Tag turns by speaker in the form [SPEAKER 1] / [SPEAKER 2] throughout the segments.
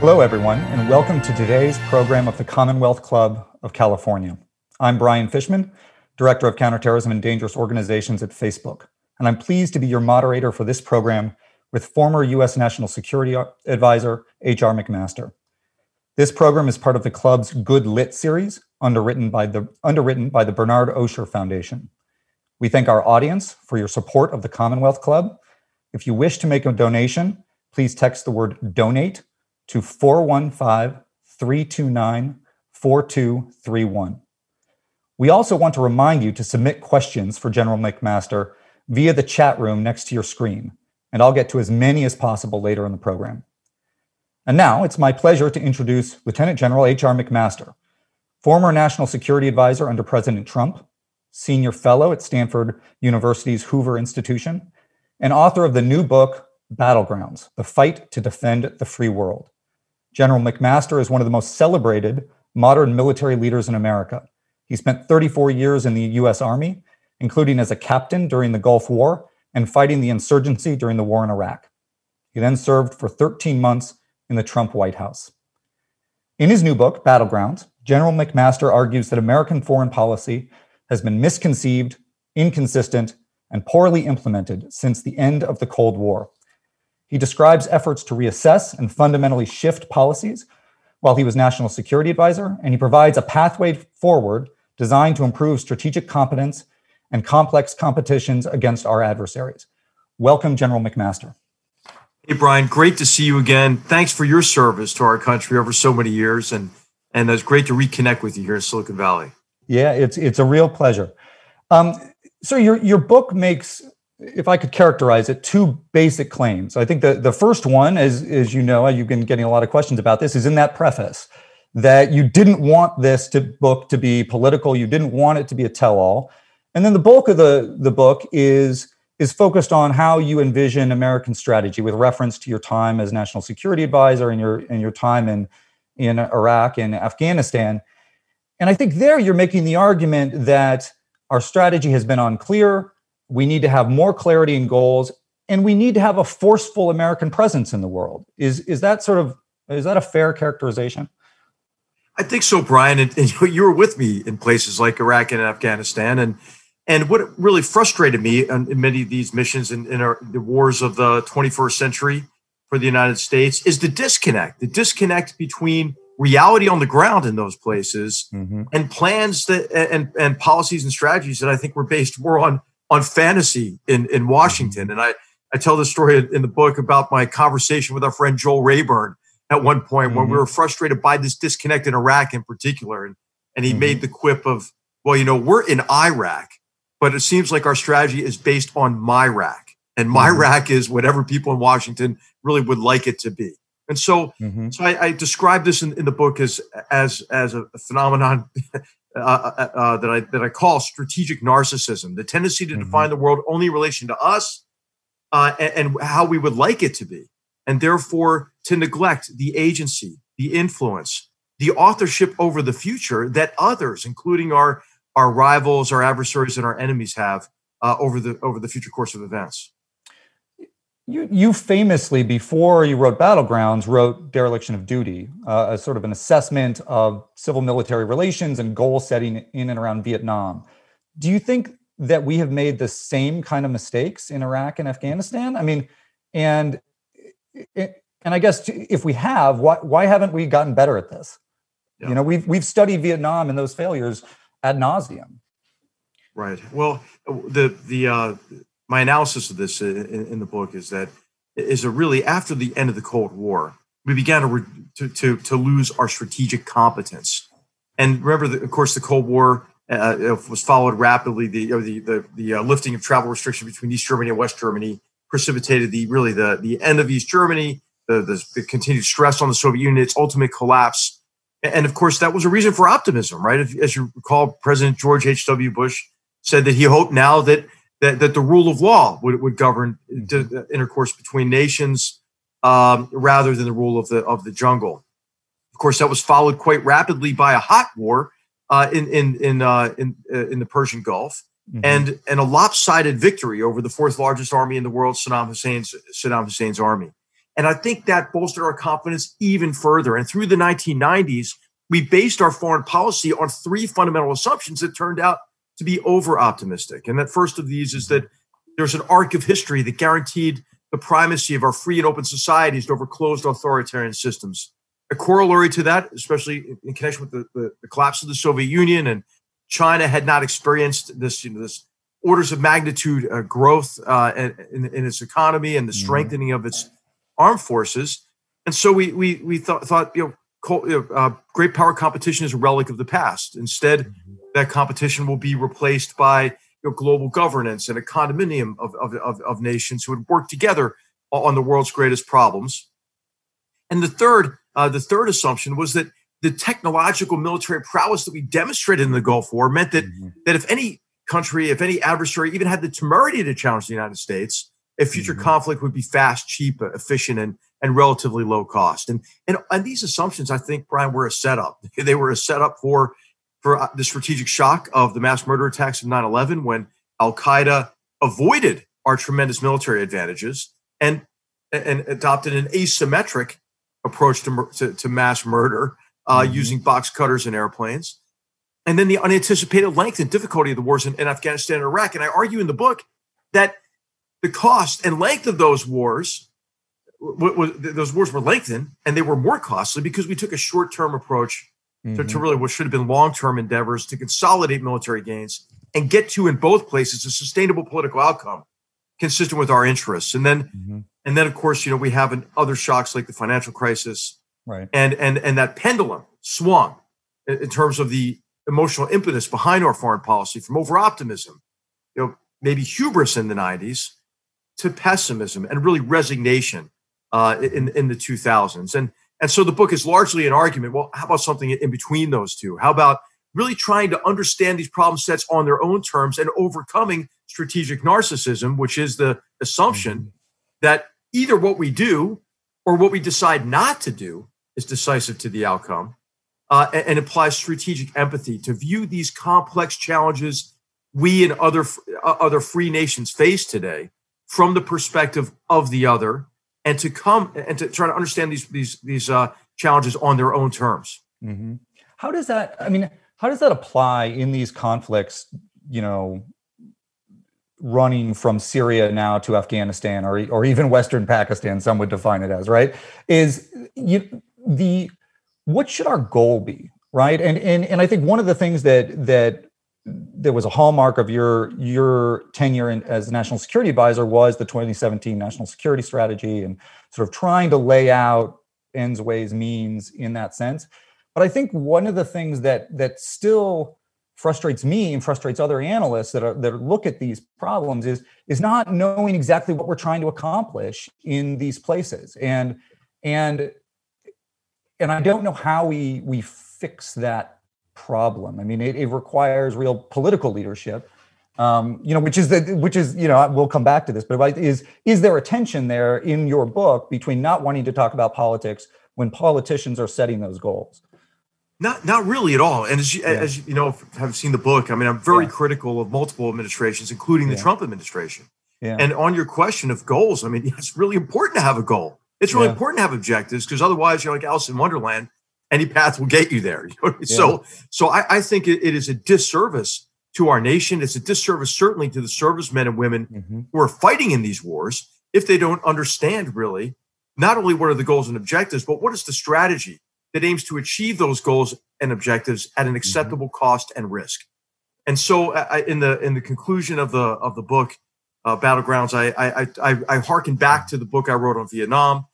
[SPEAKER 1] Hello, everyone, and welcome to today's program of the Commonwealth Club of California. I'm Brian Fishman, Director of Counterterrorism and Dangerous Organizations at Facebook, and I'm pleased to be your moderator for this program with former U.S. National Security Advisor H.R. McMaster. This program is part of the club's Good Lit series, underwritten by the, underwritten by the Bernard Osher Foundation. We thank our audience for your support of the Commonwealth Club. If you wish to make a donation, please text the word donate to 415 329 4231. We also want to remind you to submit questions for General McMaster via the chat room next to your screen, and I'll get to as many as possible later in the program. And now it's my pleasure to introduce Lieutenant General H.R. McMaster, former National Security Advisor under President Trump, Senior Fellow at Stanford University's Hoover Institution, and author of the new book, Battlegrounds The Fight to Defend the Free World. General McMaster is one of the most celebrated modern military leaders in America. He spent 34 years in the U.S. Army, including as a captain during the Gulf War and fighting the insurgency during the war in Iraq. He then served for 13 months in the Trump White House. In his new book, Battlegrounds, General McMaster argues that American foreign policy has been misconceived, inconsistent, and poorly implemented since the end of the Cold War. He describes efforts to reassess and fundamentally shift policies while he was National Security Advisor, and he provides a pathway forward designed to improve strategic competence and complex competitions against our adversaries. Welcome, General McMaster.
[SPEAKER 2] Hey, Brian, great to see you again. Thanks for your service to our country over so many years, and and it's great to reconnect with you here in Silicon Valley.
[SPEAKER 1] Yeah, it's it's a real pleasure. Um, so your your book makes if I could characterize it, two basic claims. I think the, the first one, as, as you know, you've been getting a lot of questions about this, is in that preface that you didn't want this to, book to be political, you didn't want it to be a tell-all. And then the bulk of the, the book is, is focused on how you envision American strategy with reference to your time as national security advisor and your, and your time in, in Iraq and Afghanistan. And I think there you're making the argument that our strategy has been unclear, we need to have more clarity in goals and we need to have a forceful american presence in the world is is that sort of is that a fair characterization
[SPEAKER 2] i think so brian and, and you were with me in places like iraq and afghanistan and and what really frustrated me in many of these missions in, in our, the wars of the 21st century for the united states is the disconnect the disconnect between reality on the ground in those places mm-hmm. and plans that and and policies and strategies that i think were based more on on fantasy in, in Washington. Mm-hmm. And I, I tell the story in the book about my conversation with our friend Joel Rayburn at one point mm-hmm. when we mm-hmm. were frustrated by this disconnect in Iraq in particular. And, and he mm-hmm. made the quip of, well, you know, we're in Iraq, but it seems like our strategy is based on MyRaq. And MyRaq mm-hmm. is whatever people in Washington really would like it to be. And so, mm-hmm. so I, I describe this in, in the book as as as a phenomenon uh, uh, uh, that I that I call strategic narcissism, the tendency to mm-hmm. define the world only in relation to us uh, and, and, how we would like it to be, and therefore to neglect the agency, the influence, the authorship over the future that others, including our our rivals, our adversaries, and our enemies, have uh, over the over the future course of events.
[SPEAKER 1] You, you famously, before you wrote Battlegrounds, wrote Dereliction of Duty, uh, a sort of an assessment of civil military relations and goal setting in and around Vietnam. Do you think that we have made the same kind of mistakes in Iraq and Afghanistan? I mean, and and I guess if we have, why why haven't we gotten better at this? Yeah. You know, we've we've studied Vietnam and those failures ad nauseum.
[SPEAKER 2] Right. Well, the the uh, my analysis of this in, the book is that is a really after the end of the Cold War, we began to, to, to, to lose our strategic competence. And remember, the, of course, the Cold War uh, was followed rapidly. The the the, the uh, lifting of travel restrictions between East Germany and West Germany precipitated the really the the end of East Germany, the, the, the continued stress on the Soviet Union, its ultimate collapse, and of course that was a reason for optimism, right? As you recall, President George H. W. Bush said that he hoped now that that, that the rule of law would, would govern intercourse between nations um, rather than the rule of the of the jungle. Of course, that was followed quite rapidly by a hot war uh, in in in uh, in, uh, in the Persian Gulf, mm-hmm. and and a lopsided victory over the fourth largest army in the world, Saddam Hussein's Saddam Hussein's army. And I think that bolstered our confidence even further. And through the 1990s, we based our foreign policy on three fundamental assumptions that turned out to be over optimistic. And that first of these is that there's an arc of history that guaranteed the primacy of our free and open societies over closed authoritarian systems. A corollary to that, especially in connection with the, the, the collapse of the Soviet Union and China had not experienced this, you know, this orders of magnitude uh, growth uh, in, in, its economy and the mm-hmm. strengthening of its armed forces. And so we we we thought thought you know uh, great power competition is a relic of the past. Instead, mm-hmm. That competition will be replaced by you know, global governance and a condominium of, of, of, of nations who would work together on the world's greatest problems. And the third, uh, the third assumption was that the technological military prowess that we demonstrated in the Gulf War meant that mm-hmm. that if any country, if any adversary even had the temerity to challenge the United States, a future mm-hmm. conflict would be fast, cheap, efficient, and and relatively low cost. And and and these assumptions, I think, Brian, were a setup. They were a setup for for uh, the strategic shock of the mass murder attacks of 9/11 when Al Qaeda avoided our tremendous military advantages and and adopted an asymmetric approach to to, to mass murder uh, mm-hmm. using box cutters and airplanes. And then the unanticipated length and difficulty of the wars in, in Afghanistan and Iraq. And I argue in the book that the cost and length of those wars those wars were lengthened and they were more costly because we took a short-term approach mm-hmm. to, to, mm-hmm. really what should have been long-term endeavors to consolidate military gains and get to in both places a sustainable political outcome consistent with our interests and then mm-hmm. and then of course you know we have an, other shocks like the financial crisis
[SPEAKER 1] right
[SPEAKER 2] and and and that pendulum swung in, in terms of the emotional impetus behind our foreign policy from over optimism you know maybe hubris in the 90s to pessimism and really resignation uh, in in the 2000s. And and so the book is largely an argument. Well, how about something in between those two? How about really trying to understand these problem sets on their own terms and overcoming strategic narcissism, which is the assumption mm-hmm. that either what we do or what we decide not to do is decisive to the outcome, uh, and, and implies strategic empathy to view these complex challenges we and other uh, other free nations face today from the perspective of the other and to come and to try to understand these these these uh, challenges on their own terms.
[SPEAKER 1] Mm-hmm. How does that? I mean, how does that apply in these conflicts? You know, running from Syria now to Afghanistan, or or even Western Pakistan, some would define it as right. Is you the what should our goal be, right? And and and I think one of the things that that there was a hallmark of your your tenure in, as national security advisor was the 2017 national security strategy and sort of trying to lay out ends ways means in that sense. But i think one of the things that that still frustrates me and frustrates other analysts that are that look at these problems is is not knowing exactly what we're trying to accomplish in these places. And and and i don't know how we we fix that problem. I mean, it, it requires real political leadership. Um, you know, which is the which is you know we'll come back to this, but is is there a tension there in your book between not wanting to talk about politics when politicians are setting those goals?
[SPEAKER 2] Not not really at all. And as you, yeah. as you know, have seen the book. I mean, I'm very yeah. critical of multiple administrations, including the yeah. Trump administration. And on your question of goals, I mean, it's really important to have a goal. It's really important to have objectives because otherwise, you're like Alice in Wonderland any path will get you there. yeah. So, so I, I think it, it is a disservice to our nation. It's a disservice certainly to the servicemen and women mm-hmm. who are fighting in these wars if they don't understand really not only what are the goals and objectives, but what is the strategy that aims to achieve those goals and objectives at an mm-hmm. acceptable mm-hmm. cost and risk. And so, I, in the in the conclusion of the of the book, uh, Battlegrounds, I, I I I harken back to the book I wrote on Vietnam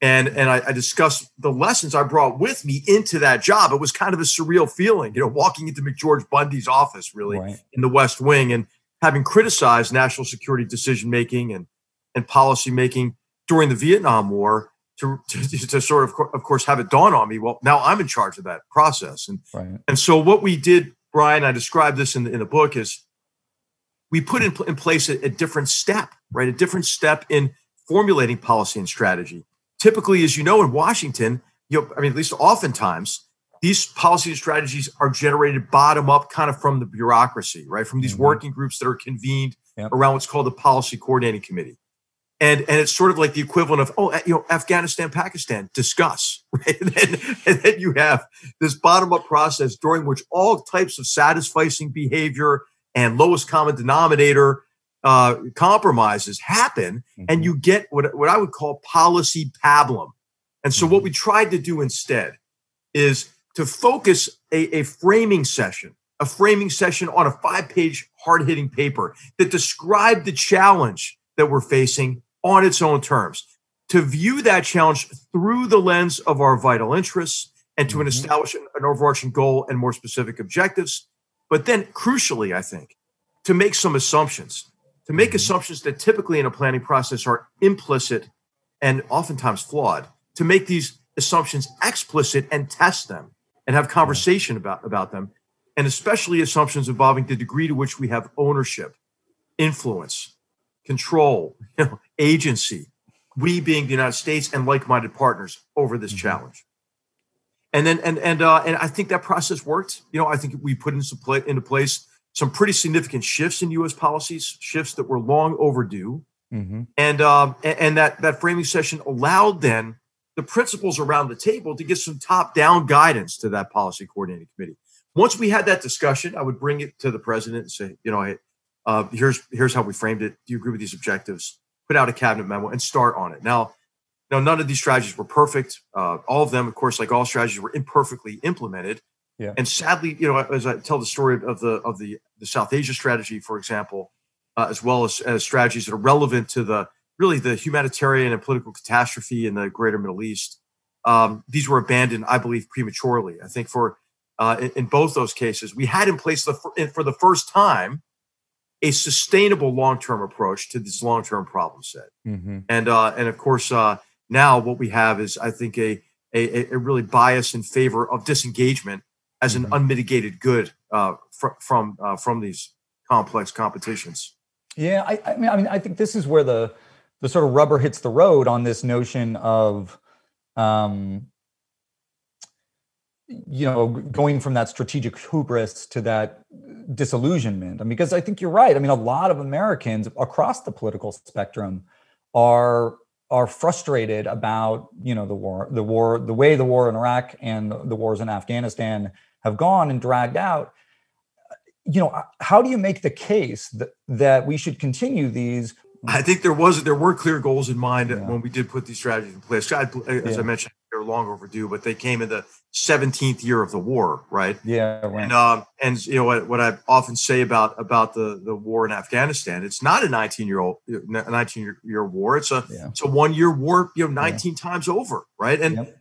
[SPEAKER 2] and and I, I, discussed the lessons I brought with me into that job. It was kind of a surreal feeling, you know, walking into McGeorge Bundy's office, really right. in the West Wing, and having criticized national security decision making and and policy making during the Vietnam War. To, to, to, sort of, of course, have it dawn on me. Well, now I'm in charge of that process, and right. and so what we did, Brian, I described this in the, in the book, is we put in, in place a, a different step, right? A different step in formulating policy and strategy typically, as you know, in Washington, you know, I mean, at least oftentimes, these policy and strategies are generated bottom up, kind of from the bureaucracy, right? From these mm-hmm. working groups that are convened yep. around what's called the Policy Coordinating Committee. and and it's sort of like the equivalent of oh you know Afghanistan Pakistan discuss right and then, and then you have this bottom up process during which all types of satisficing behavior and lowest common denominator uh, compromises happen mm-hmm. and you get what what I would call policy pablum and so mm-hmm. what we tried to do instead is to focus a, a framing session a framing session on a five page hard hitting paper that described the challenge that we're facing on its own terms, to view that challenge through the lens of our vital interests and to mm-hmm. establish an, an overarching goal and more specific objectives. But then, crucially, I think, to make some assumptions, to make assumptions that typically in a planning process are implicit and oftentimes flawed, to make these assumptions explicit and test them and have conversation about, about them, and especially assumptions involving the degree to which we have ownership, influence, control, you know, agency, we being the United States and like-minded partners over this mm-hmm. challenge. And then and and uh, and I think that process worked. You know, I think we put into, play, into place some pretty significant shifts in U.S. policies, shifts that were long overdue. Mm-hmm. And um, and, that that framing session allowed then the principals around the table to get some top-down guidance to that policy coordinating committee. Once we had that discussion, I would bring it to the president and say, you know, hey, uh, here's here's how we framed it. Do you agree with these objectives? Put out a cabinet memo and start on it. Now, now none of these strategies were perfect. Uh, all of them, of course, like all strategies, were imperfectly implemented. Yeah. And sadly, you know, as I tell the story of the of the the South Asia strategy, for example, uh, as well as, as strategies that are relevant to the really the humanitarian and political catastrophe in the greater Middle East, um, these were abandoned, I believe, prematurely. I think for uh, in, in, both those cases, we had in place the, for the first time a sustainable long-term approach to this long-term problem set. Mm-hmm. And uh, and of course, uh, now what we have is, I think, a a, a really bias in favor of disengagement as mm-hmm. an unmitigated good uh, fr- from uh, from these complex competitions.
[SPEAKER 1] Yeah, I, I, mean, I mean, I think this is where the the sort of rubber hits the road on this notion of um, you know going from that strategic hubris to that disillusionment I mean, because i think you're right i mean a lot of americans across the political spectrum are are frustrated about you know the war the war the way the war in iraq and the wars in afghanistan have gone and dragged out you know how do you make the case that, that we should continue these
[SPEAKER 2] I think there was there were clear goals in mind yeah. when we did put these strategies in place. I, as yeah. I mentioned, they're long overdue, but they came in the 17th year of the war, right?
[SPEAKER 1] Yeah, right.
[SPEAKER 2] And um, and you know what, what I often say about about the the war in Afghanistan, it's not a 19 year old 19 year, war. It's a yeah. it's a one year war, you know, 19 times over, right? And.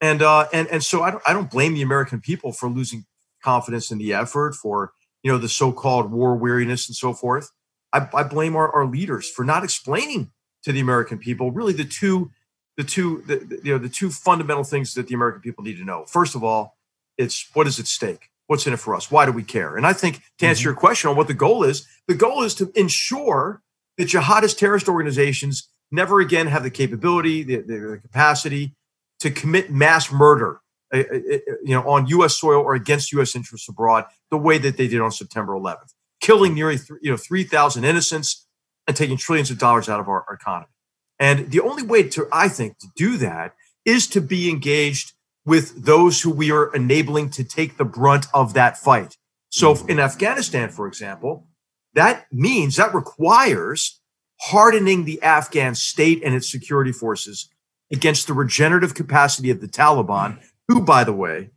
[SPEAKER 2] And uh and and so I don't I don't blame the American people for losing confidence in the effort, for you know the so called war weariness and so forth. I, I blame our, our leaders for not explaining to the American people really the two the two the, the, you know the two fundamental things that the American people need to know. First of all, it's what is at stake. What's in it for us? Why do we care? And I think to answer mm-hmm. your question on what the goal is, the goal is to ensure that jihadist terrorist organizations never again have the capability, the, the capacity to commit mass murder, uh, uh, uh, you know, on U.S. soil or against U.S. interests abroad, the way that they did on September 11th killing nearly you know 3,000 innocents and taking trillions of dollars out of our, economy. And the only way to, I think, to do that is to be engaged with those who we are enabling to take the brunt of that fight. So in Afghanistan, for example, that means that requires hardening the Afghan state and its security forces against the regenerative capacity of the Taliban, who, by the way,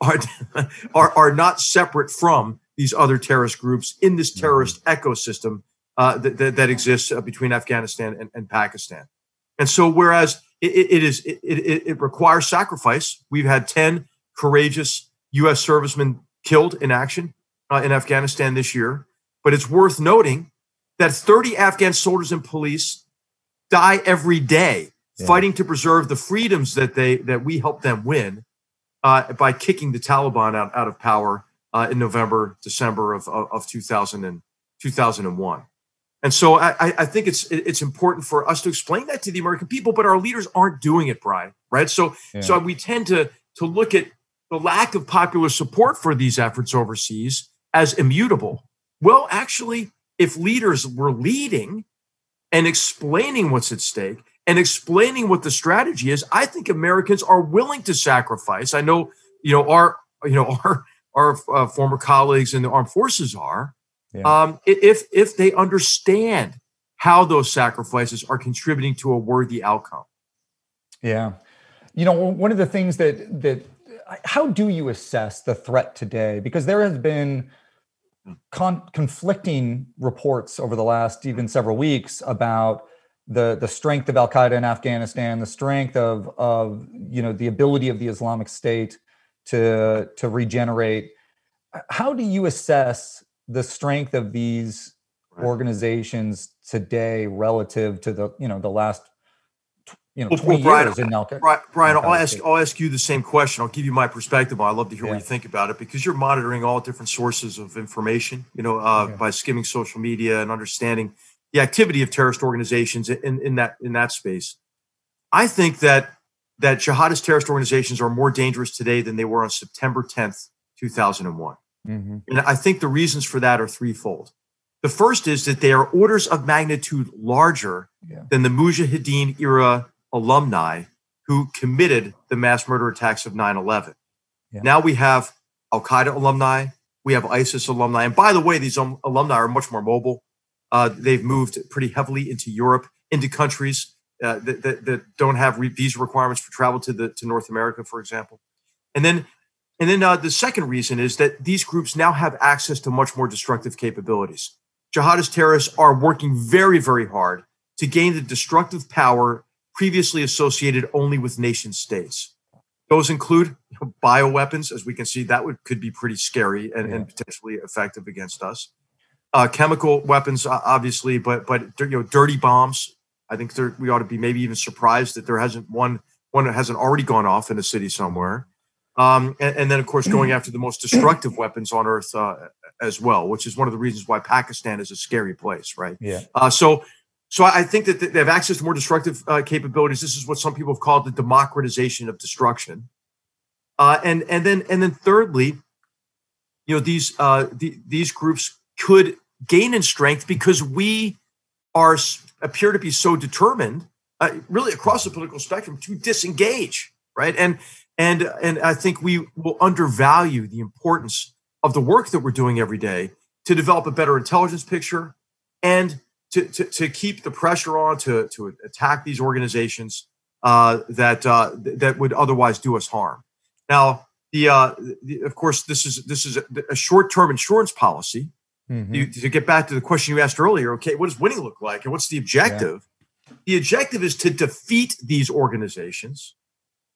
[SPEAKER 2] are, are, are not separate from these other terrorist groups in this mm-hmm. terrorist ecosystem uh, that, that, that, exists uh, between Afghanistan and, and, Pakistan. And so, whereas it, it is it, it, it, requires sacrifice, we've had ten courageous U.S. servicemen killed in action uh, in Afghanistan this year. But it's worth noting that 30 Afghan soldiers and police die every day yeah. fighting to preserve the freedoms that they that we helped them win uh, by kicking the Taliban out, out of power uh, in November, December of, of, of 2000 and, 2001. And so I, I think it's it's important for us to explain that to the American people, but our leaders aren't doing it, Brian. Right? So yeah. so we tend to to look at the lack of popular support for these efforts overseas as immutable. Well, actually, if leaders were leading and explaining what's at stake and explaining what the strategy is, I think Americans are willing to sacrifice. I know, you know, our you know our our uh, former colleagues in the armed forces are, yeah. um, if if they understand how those sacrifices are contributing to a worthy outcome.
[SPEAKER 1] Yeah, you know, one of the things that that how do you assess the threat today? Because there has been con- conflicting reports over the last even several weeks about the the strength of Al Qaeda in Afghanistan, the strength of of you know the ability of the Islamic State to to regenerate. How do you assess the strength of these organizations today relative to the you know the last you know, well, Brian, in Nelka.
[SPEAKER 2] Brian, I'll ask, I'll ask you the same question. I'll give you my perspective. I'd love to hear yeah. what you think about it because you're monitoring all different sources of information, you know, uh, yeah. by skimming social media and understanding the activity of terrorist organizations in, in that in that space. I think that that jihadist terrorist organizations are more dangerous today than they were on September 10th, 2001. Mm-hmm. And I think the reasons for that are threefold. The first is that they are orders of magnitude larger yeah. than the Mujahideen era alumni who committed the mass murder attacks of 9 11. Yeah. Now we have Al Qaeda alumni, we have ISIS alumni. And by the way, these um, alumni are much more mobile. Uh, they've moved pretty heavily into Europe, into countries uh, that, that, that, don't have re- visa requirements for travel to the to North America, for example. And then, and then uh, the second reason is that these groups now have access to much more destructive capabilities. Jihadist terrorists are working very, very hard to gain the destructive power previously associated only with nation states. Those include bioweapons, as we can see, that would could be pretty scary and, yeah. and potentially effective against us. Uh, chemical weapons, obviously, but but you know, dirty bombs. I think there, we ought to be maybe even surprised that there hasn't one one that hasn't already gone off in a city somewhere. Um, and, and, then, of course, going after the most destructive weapons on earth uh, as well, which is one of the reasons why Pakistan is a scary place, right?
[SPEAKER 1] Yeah. Uh,
[SPEAKER 2] so so I think that they have access to more destructive uh, capabilities. This is what some people have called the democratization of destruction. Uh, and and then and then thirdly, you know these uh, the, these groups could gain in strength because we are appear to be so determined, uh, really across the political spectrum, to disengage, right? And and and I think we will undervalue the importance of the work that we're doing every day to develop a better intelligence picture and to, to, to keep the pressure on to, to attack these organizations uh, that uh, that would otherwise do us harm. Now, the, uh, the of course this is this is a, a short term insurance policy. Mm-hmm. You, to get back to the question you asked earlier, okay, what does winning look like, and what's the objective? Yeah. The objective is to defeat these organizations,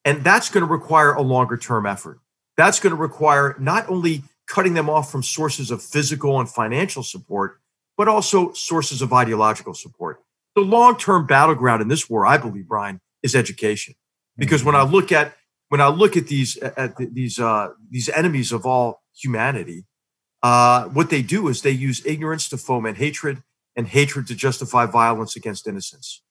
[SPEAKER 2] and that's going to require a longer term effort. That's going to require not only cutting them off from sources of physical and financial support, but also sources of ideological support. The long term battleground in this war, I believe, Brian, is education. Because when I mm-hmm. look at when I look at these at these uh, these enemies of all humanity, uh, what they do is they use ignorance to foment hatred and hatred to justify violence against innocence.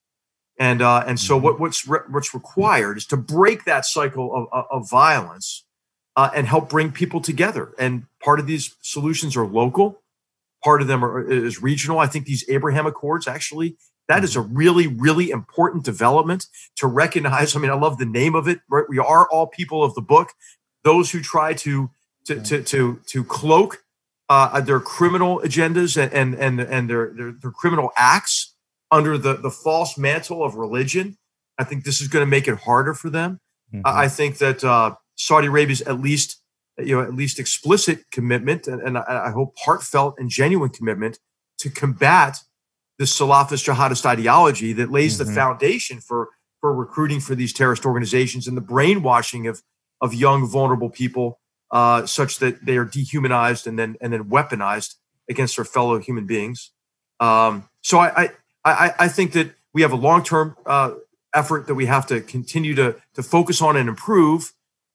[SPEAKER 2] And uh, and so mm-hmm. what, what's re- what's required is to break that cycle of, of violence uh, and help bring people together. And part of these solutions are local, part of them are, is regional. I think these Abraham Accords actually that is a really really important development to recognize. I mean, I love the name of it. Right? We are all people of the book. Those who try to to to to, to cloak uh, their criminal agendas and and and their, their their criminal acts under the the false mantle of religion. I think this is going to make it harder for them. Mm-hmm. I think that uh, Saudi Arabia's at least you know, at least explicit commitment and, and I, hope heartfelt and genuine commitment to combat the Salafist jihadist ideology that lays mm-hmm. the foundation for for recruiting for these terrorist organizations and the brainwashing of of young vulnerable people uh, such that they are dehumanized and then and then weaponized against their fellow human beings. Um, so I, I I think that we have a long term uh, effort that we have to continue to to focus on and improve,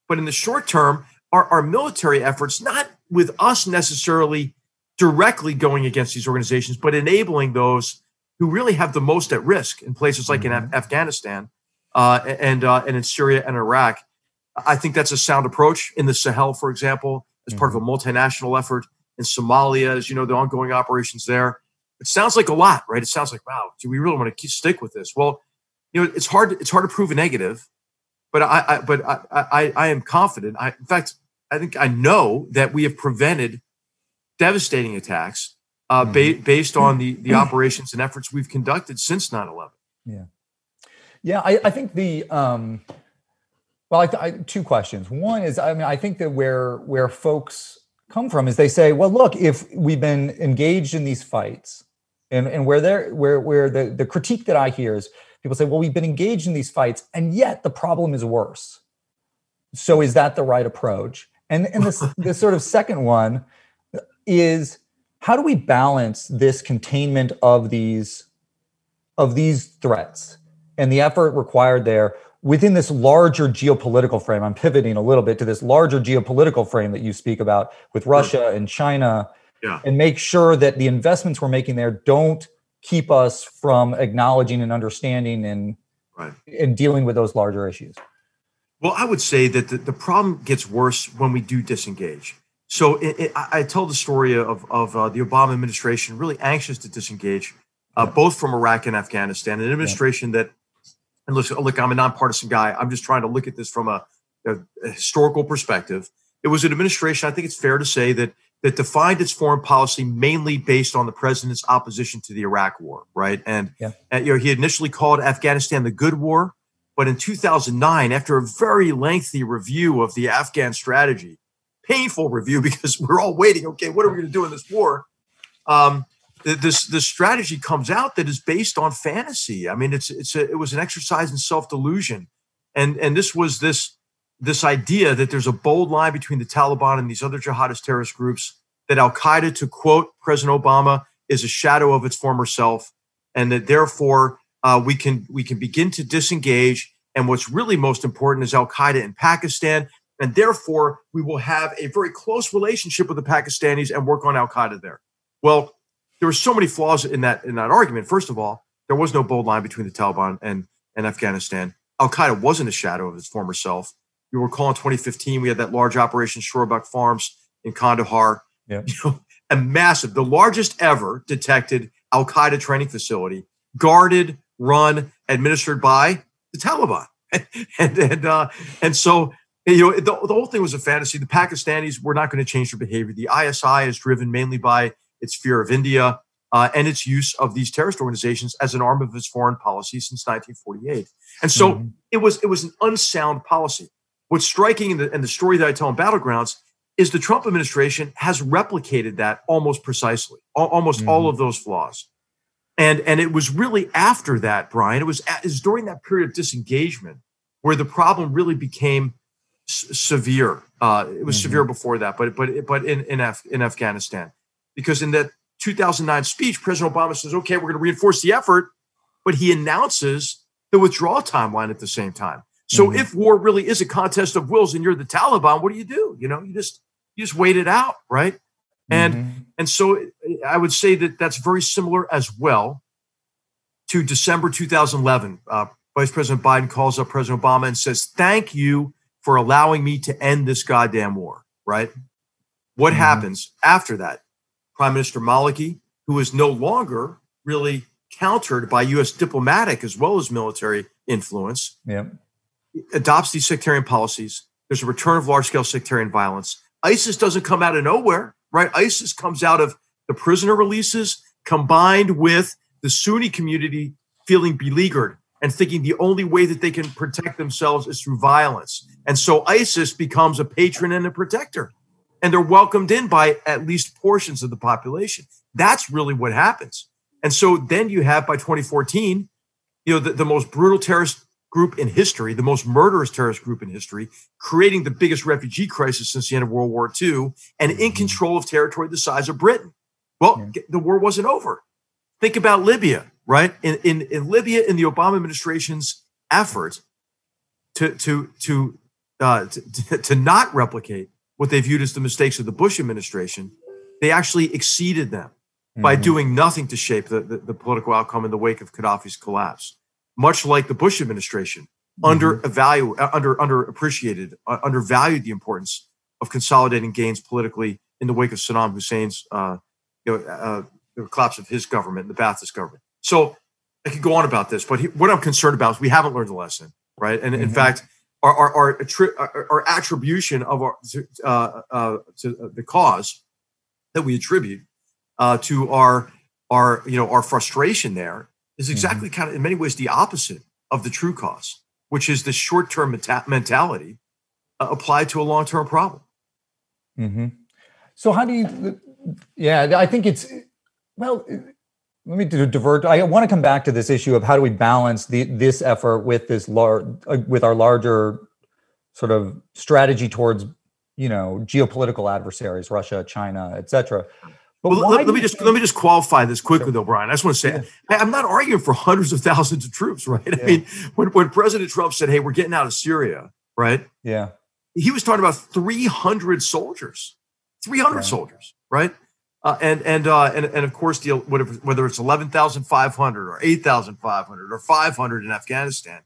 [SPEAKER 2] but in the short term, our, our military efforts, not with us necessarily directly going against these organizations, but enabling those who really have the most at risk in places like mm-hmm. in Af- Afghanistan uh, and uh, and in Syria and Iraq. I think that's a sound approach in the Sahel, for example, as mm-hmm. part of a mm-hmm. multinational effort in Somalia, as you know, the ongoing operations there. it sounds like a lot, right? It sounds like, wow, do we really want to keep, stick with this? Well, you know, it's hard. It's hard to prove a negative, but I, I but I, I, I am confident. I, in fact, I think I know that we have prevented devastating attacks uh, mm-hmm. ba- based on the the operations and efforts we've conducted since 9-11.
[SPEAKER 1] Yeah, yeah. I, I think the um, well, I, I, two questions. One is, I mean, I think that where where folks come from is they say, well, look, if we've been engaged in these fights, and and where they're where where the the critique that I hear is people say, well, we've been engaged in these fights, and yet the problem is worse. So is that the right approach? And and this this sort of second one is how do we balance this containment of these of these threats and the effort required there within this larger geopolitical frame i'm pivoting a little bit to this larger geopolitical frame that you speak about with russia and china yeah. and make sure that the investments we're making there don't keep us from acknowledging and understanding and right. and dealing with those larger issues
[SPEAKER 2] well i would say that the, the problem gets worse when we do disengage so it, it, I, tell the story of, of uh, the Obama administration really anxious to disengage, uh, both from Iraq and Afghanistan, an administration yeah. that, and look, look, I'm a nonpartisan guy. I'm just trying to look at this from a, a, a historical perspective. It was an administration, I think it's fair to say, that that defined its foreign policy mainly based on the president's opposition to the Iraq War, right? And, yeah. and you know, he initially called Afghanistan the good war, but in 2009, after a very lengthy review of the Afghan strategy, painful review because we're all waiting. Okay, what are we going to do in this war? Um, this this strategy comes out that is based on fantasy. I mean, it's it's a, it was an exercise in self delusion, and and this was this this idea that there's a bold line between the Taliban and these other jihadist terrorist groups. That Al Qaeda, to quote President Obama, is a shadow of its former self, and that therefore uh, we can we can begin to disengage. And what's really most important is Al Qaeda in Pakistan and therefore, we will have a very close relationship with the Pakistanis and work on Al Qaeda there. Well, there were so many flaws in that in that argument. First of all, there was no bold line between the Taliban and, and Afghanistan. Al Qaeda wasn't a shadow of its former self. You recall in 2015, we had that large operation Shorabak Farms in Kandahar. Yeah. You know, a massive, the largest ever detected Al Qaeda training facility, guarded, run, administered by the Taliban. and and, uh, and so you know, the, the whole thing was a fantasy. The Pakistanis were not going to change their behavior. The ISI is driven mainly by its fear of India uh, and its use of these terrorist organizations as an arm of its foreign policy since 1948. And so mm-hmm. it was it was an unsound policy. What's striking in the, in the story that I tell in Battlegrounds is the Trump administration has replicated that almost precisely, almost mm-hmm. all of those flaws. And and it was really after that, Brian. It was, it was during that period of disengagement where the problem really became severe. Uh, it was mm-hmm. severe before that, but but but in in, Af- in Afghanistan, because in that 2009 speech, President Obama says, "Okay, we're going to reinforce the effort," but he announces the withdrawal timeline at the same time. So mm-hmm. if war really is a contest of wills and you're the Taliban, what do you do? You know, you just you just wait it out, right? And mm-hmm. and so I would say that that's very similar as well to December 2011. Uh, Vice President Biden calls up President Obama and says, "Thank you for allowing me to end this goddamn war, right? What mm-hmm. happens after that? Prime Minister Maliki, who is no longer really countered by U.S. diplomatic as well as military influence,
[SPEAKER 1] yep.
[SPEAKER 2] adopts these sectarian policies. There's a return of large scale sectarian violence. ISIS doesn't come out of nowhere, right? ISIS comes out of the prisoner releases combined with the Sunni community feeling beleaguered and thinking the only way that they can protect themselves is through violence. And so ISIS becomes a patron and a protector. And they're welcomed in by at least portions of the population. That's really what happens. And so then you have by 2014, you know, the, the most brutal terrorist group in history, the most murderous terrorist group in history, creating the biggest refugee crisis since the end of World War II, and in mm-hmm. control of territory the size of Britain. Well, yeah. the war wasn't over. Think about Libya right? In, in, in Libya, in the Obama administration's effort to, to, to, uh, to, to not replicate what they viewed as the mistakes of the Bush administration, they actually exceeded them mm-hmm. by doing nothing to shape the, the, the, political outcome in the wake of Gaddafi's collapse. Much like the Bush administration, mm-hmm. under evalu- uh, under underappreciated, uh, undervalued the importance of consolidating gains politically in the wake of Saddam Hussein's uh, you know, uh, the collapse of his government, the Ba'athist government. So I could go on about this, but he, what I'm concerned about is we haven't learned the lesson, right? And mm-hmm. in fact, our our, our, attribution of our uh, uh, to the cause that we attribute uh, to our our you know our frustration there is exactly mm-hmm. kind of in many ways the opposite of the true cause, which is the short term meta- mentality uh, applied to a long term problem.
[SPEAKER 1] Mm-hmm. So how do you? Yeah, I think it's well. Let me divert. I want to come back to this issue of how do we balance the, this effort with this large, uh, with our larger sort of strategy towards, you know, geopolitical adversaries, Russia, China, et cetera.
[SPEAKER 2] But well, let, let me just let me just qualify this quickly, sure. though, Brian. I just want to say yeah. I'm not arguing for hundreds of thousands of troops, right? Yeah. I mean, when when President Trump said, "Hey, we're getting out of Syria," right?
[SPEAKER 1] Yeah,
[SPEAKER 2] he was talking about 300 soldiers, 300 right. soldiers, right? Uh, and and uh, and and of course, the whatever, whether it's eleven thousand five hundred or eight thousand five hundred or five hundred in Afghanistan,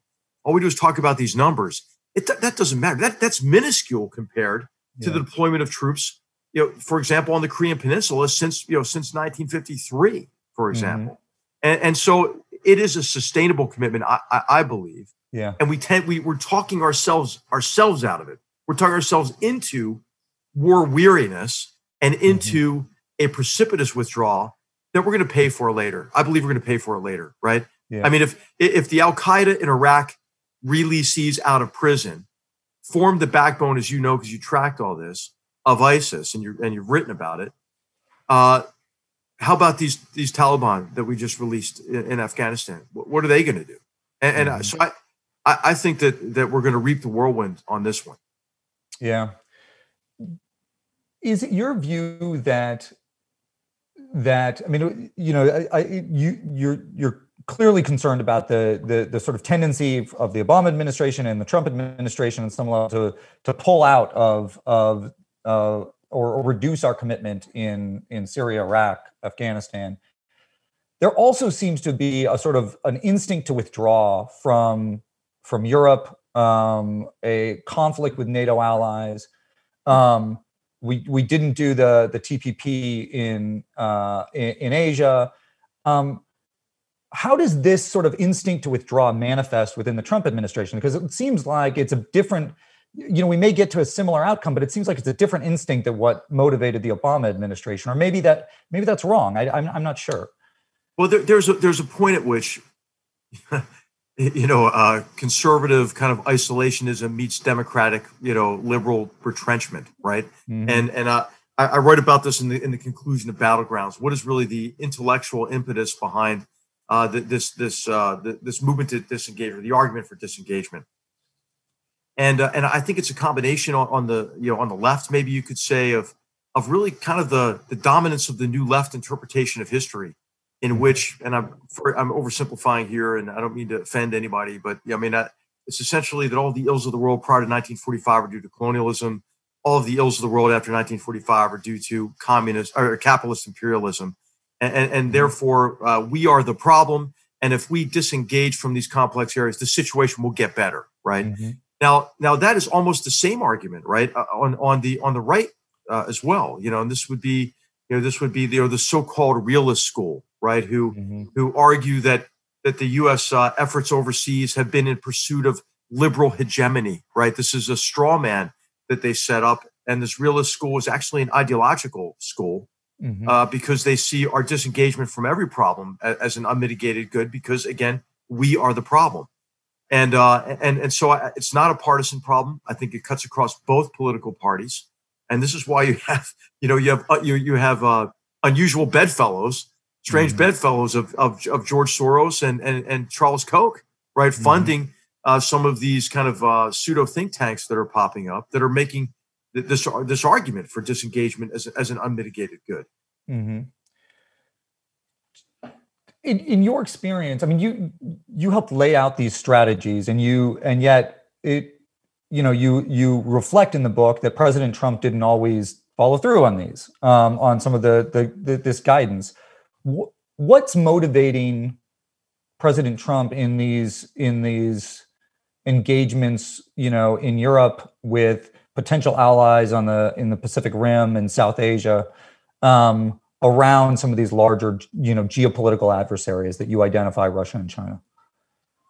[SPEAKER 2] all we do is talk about these numbers. It that doesn't matter. That that's minuscule compared to yeah. the deployment of troops. You know, for example, on the Korean Peninsula since you know since 1953, for mm-hmm. example, mm-hmm. and, and so it is a sustainable commitment, I, I, I believe.
[SPEAKER 1] Yeah,
[SPEAKER 2] and we tend we we're talking ourselves ourselves out of it. We're talking ourselves into war weariness and mm-hmm. into mm-hmm a precipitous withdrawal that we're going to pay for later. I believe we're going to pay for it later, right? Yeah. I mean, if if the Al Qaeda in Iraq releasees out of prison, formed the backbone, as you know, because you tracked all this of ISIS and you and you've written about it. Uh, how about these these Taliban that we just released in, in Afghanistan? What, what, are they going to do? And, and mm-hmm. so I, I think that that we're going to reap the whirlwind on this one.
[SPEAKER 1] Yeah. Is it your view that that I mean, you know, I, I, you you're you're clearly concerned about the, the the sort of tendency of the Obama administration and the Trump administration and some level to to pull out of of uh, or, or reduce our commitment in in Syria, Iraq, Afghanistan. There also seems to be a sort of an instinct to withdraw from from Europe, um, a conflict with NATO allies. Um, we we didn't do the the TPP in uh, in, in, Asia. Um, how does this sort of instinct to withdraw manifest within the Trump administration? Because it seems like it's a different. You know, we may get to a similar outcome, but it seems like it's a different instinct than what motivated the Obama administration, or maybe that maybe that's wrong. I, I'm I'm not sure.
[SPEAKER 2] Well, there, there's a, there's a point at which you know, uh, conservative kind of isolationism meets democratic, you know, liberal retrenchment, right? Mm-hmm. And and uh, I, I, write about this in the in the conclusion of Battlegrounds. What is really the intellectual impetus behind uh, the, this this uh, the, this movement to disengage, or the argument for disengagement? And uh, and I think it's a combination on, on the you know on the left, maybe you could say of of really kind of the the dominance of the new left interpretation of history in which, and I'm for, I'm oversimplifying here, and I don't mean to offend anybody, but yeah, I mean I, it's essentially that all the ills of the world prior to 1945 are due to colonialism. All of the ills of the world after 1945 are due to communist or capitalist imperialism, and, and, and mm-hmm. therefore uh, we are the problem. And if we disengage from these complex areas, the situation will get better, right? Mm-hmm. Now, now that is almost the same argument, right? Uh, on on the on the right uh, as well, you know, and this would be you know this would be the, you know, the so-called realist school right? Who mm-hmm. who argue that that the U.S. Uh, efforts overseas have been in pursuit of liberal hegemony, right? This is a straw man that they set up, and this realist school is actually an ideological school mm-hmm. uh, because they see our disengagement from every problem as, as, an unmitigated good. Because again, we are the problem, and uh, and and so I, it's not a partisan problem. I think it cuts across both political parties, and this is why you have you know you have uh, you you have uh, unusual bedfellows strange mm-hmm. bedfellows of, of, of George Soros and, and, and Charles Koch, right? Mm-hmm. Funding uh, some of these kind of uh, pseudo think tanks that are popping up that are making this this argument for disengagement as, as an unmitigated good.
[SPEAKER 1] Mm-hmm. In, in your experience, I mean, you you helped lay out these strategies, and you and yet it, you know, you you reflect in the book that President Trump didn't always follow through on these, um, on some of the, the, the this guidance what's motivating President Trump in these in these engagements, you know, in Europe with potential allies on the in the Pacific Rim and South Asia? Um, around some of these larger, you know, geopolitical adversaries that you identify Russia and China?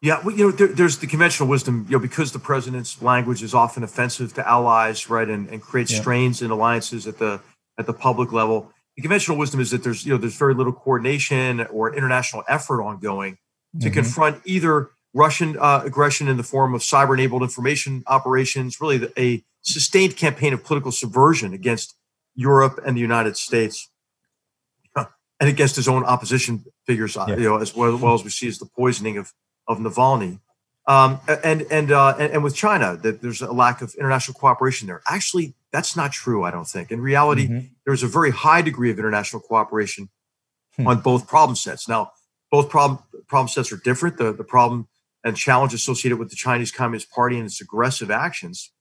[SPEAKER 2] Yeah, well, you know, there, there's the conventional wisdom, you know, because the president's language is often offensive to allies, right, and, and creates yeah. strains in alliances at the at the public level. The conventional wisdom is that there's you know there's very little coordination or international effort ongoing to mm-hmm. confront either Russian uh, aggression in the form of cyber-enabled information operations, really the, a sustained campaign of political subversion against Europe and the United States, and against his own opposition figures, uh, yeah. you know, as well, well as we see as the poisoning of of Navalny. Um, and and, uh, and, and with China, that there's a lack of international cooperation there. Actually, that's not true. I don't think. In reality, mm-hmm. there's a very high degree of international cooperation hmm. on both problem sets. Now, both problem problem sets are different. The the problem and challenge associated with the Chinese Communist Party and its aggressive actions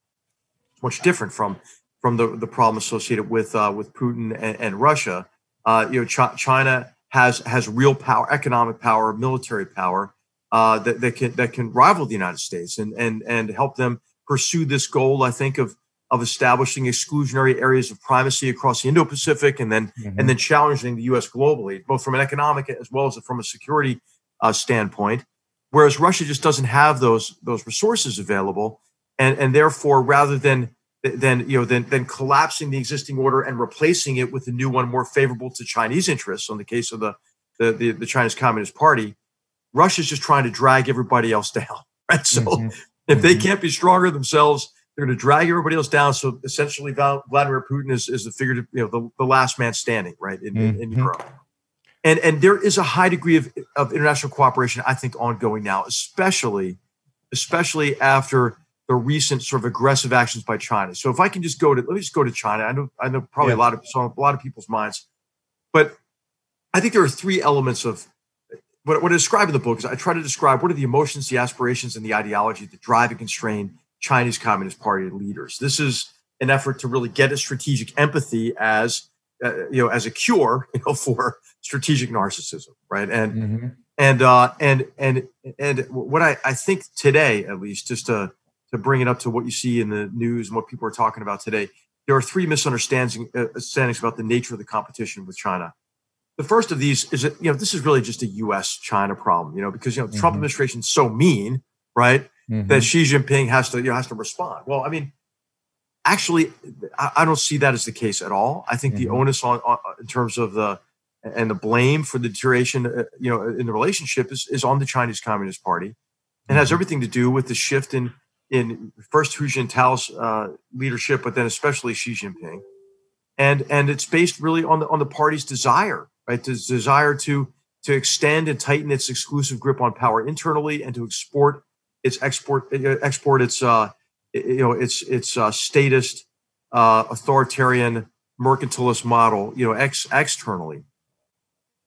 [SPEAKER 2] much different from from the, the problem associated with uh, with Putin and, and Russia. Uh, you know, Ch- China has has real power, economic power, military power, uh, that, that can that can rival the United States and and and help them pursue this goal. I think of of establishing exclusionary areas of primacy across the Indo-Pacific, and then mm-hmm. and then challenging the U.S. globally, both from an economic as well as from a security uh, standpoint. Whereas Russia just doesn't have those those resources available, and and therefore rather than than you know than, than collapsing the existing order and replacing it with a new one more favorable to Chinese interests. On the case of the the, the, the Chinese Communist Party, Russia's just trying to drag everybody else down, right? So mm-hmm. if they mm-hmm. can't be stronger themselves, they're going to drag everybody else down. So essentially, Vladimir Putin is, is the figure, you know, the, the last man standing, right, in, mm-hmm. in Europe. And, and there is a high degree of, of international cooperation, I think, ongoing now, especially especially after the recent sort of aggressive actions by China. So if I can just go to let me just go to China. I know I know probably yeah. a lot of so a lot of people's minds, but I think there are three elements of what, what I describe in the book is I try to describe what are the emotions, the aspirations, and the ideology that drive and constrain Chinese Communist Party leaders. This is an effort to really get a strategic empathy as uh, you know as a cure you know for strategic narcissism, right? And mm-hmm. and uh, and and and what I, I think today, at least, just to to bring it up to what you see in the news and what people are talking about today, there are three misunderstandings uh, about the nature of the competition with China. The first of these is that, you know, this is really just a US China problem, you know, because, you know, mm-hmm. Trump administration is so mean, right? Mm-hmm. That Xi Jinping has to, you know, has to respond. Well, I mean, actually, I, I don't see that as the case at all. I think mm-hmm. the onus on, on, in terms of the, and the blame for the deterioration, uh, you know, in the relationship is, is on the Chinese Communist Party and has mm-hmm. everything to do with the shift in, in first Hu Jintao's uh, leadership, but then especially Xi Jinping. And, and it's based really on the, on the party's desire right? This desire to to extend and tighten its exclusive grip on power internally and to export its export export its uh, you know its its uh, statist uh, authoritarian mercantilist model you know ex externally.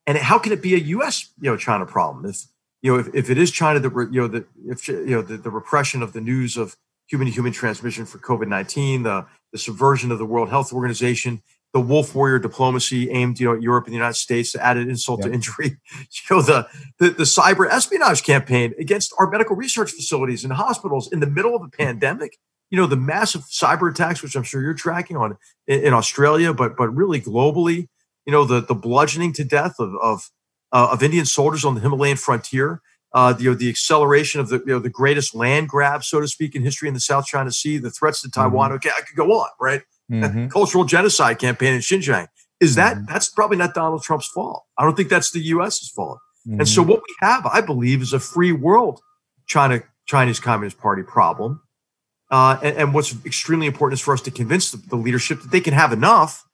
[SPEAKER 2] And how can it be a U.S. you know China problem if you know if, if it is China that you know the if you know the, the repression of the news of human to human transmission for COVID nineteen the the subversion of the World Health Organization the wolf warrior diplomacy aimed you know at Europe and the United States to added insult yep. to injury. you know the, the the cyber espionage campaign against our medical research facilities and hospitals in the middle of a pandemic. You know the massive cyber attacks, which I'm sure you're tracking on in, in Australia, but but really globally. You know the the bludgeoning to death of of, uh, of Indian soldiers on the Himalayan frontier. Uh, the, you know, the acceleration of the you know the greatest land grab, so to speak, in history in the South China Sea, the threats to Taiwan. Mm-hmm. Okay, I could go on, right? Mm-hmm. cultural genocide campaign in Xinjiang. Is that mm-hmm. that's probably not Donald Trump's fault? I don't think that's the U.S.'s fault. Mm-hmm. And so mm-hmm. what we have, I believe, is a free world China Chinese Communist Party problem. Uh, and, and, what's extremely important is for us to convince the, the, leadership that they can have enough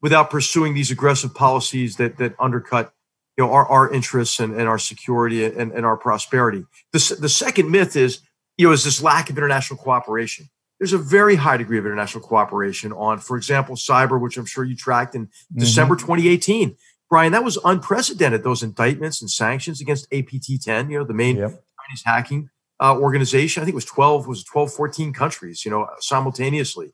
[SPEAKER 2] without pursuing these aggressive policies that that undercut you know our, our interests and, and our security and, and our prosperity. The, the second myth is you know is this lack of international cooperation there's a very high degree of international cooperation on, for example, cyber, which I'm sure you tracked in mm-hmm. December 2018. Brian, that was unprecedented. Those indictments and sanctions against APT10, you know, the main yep. Chinese hacking uh, organization. I think it was 12, was 12, 14 countries, you know, simultaneously.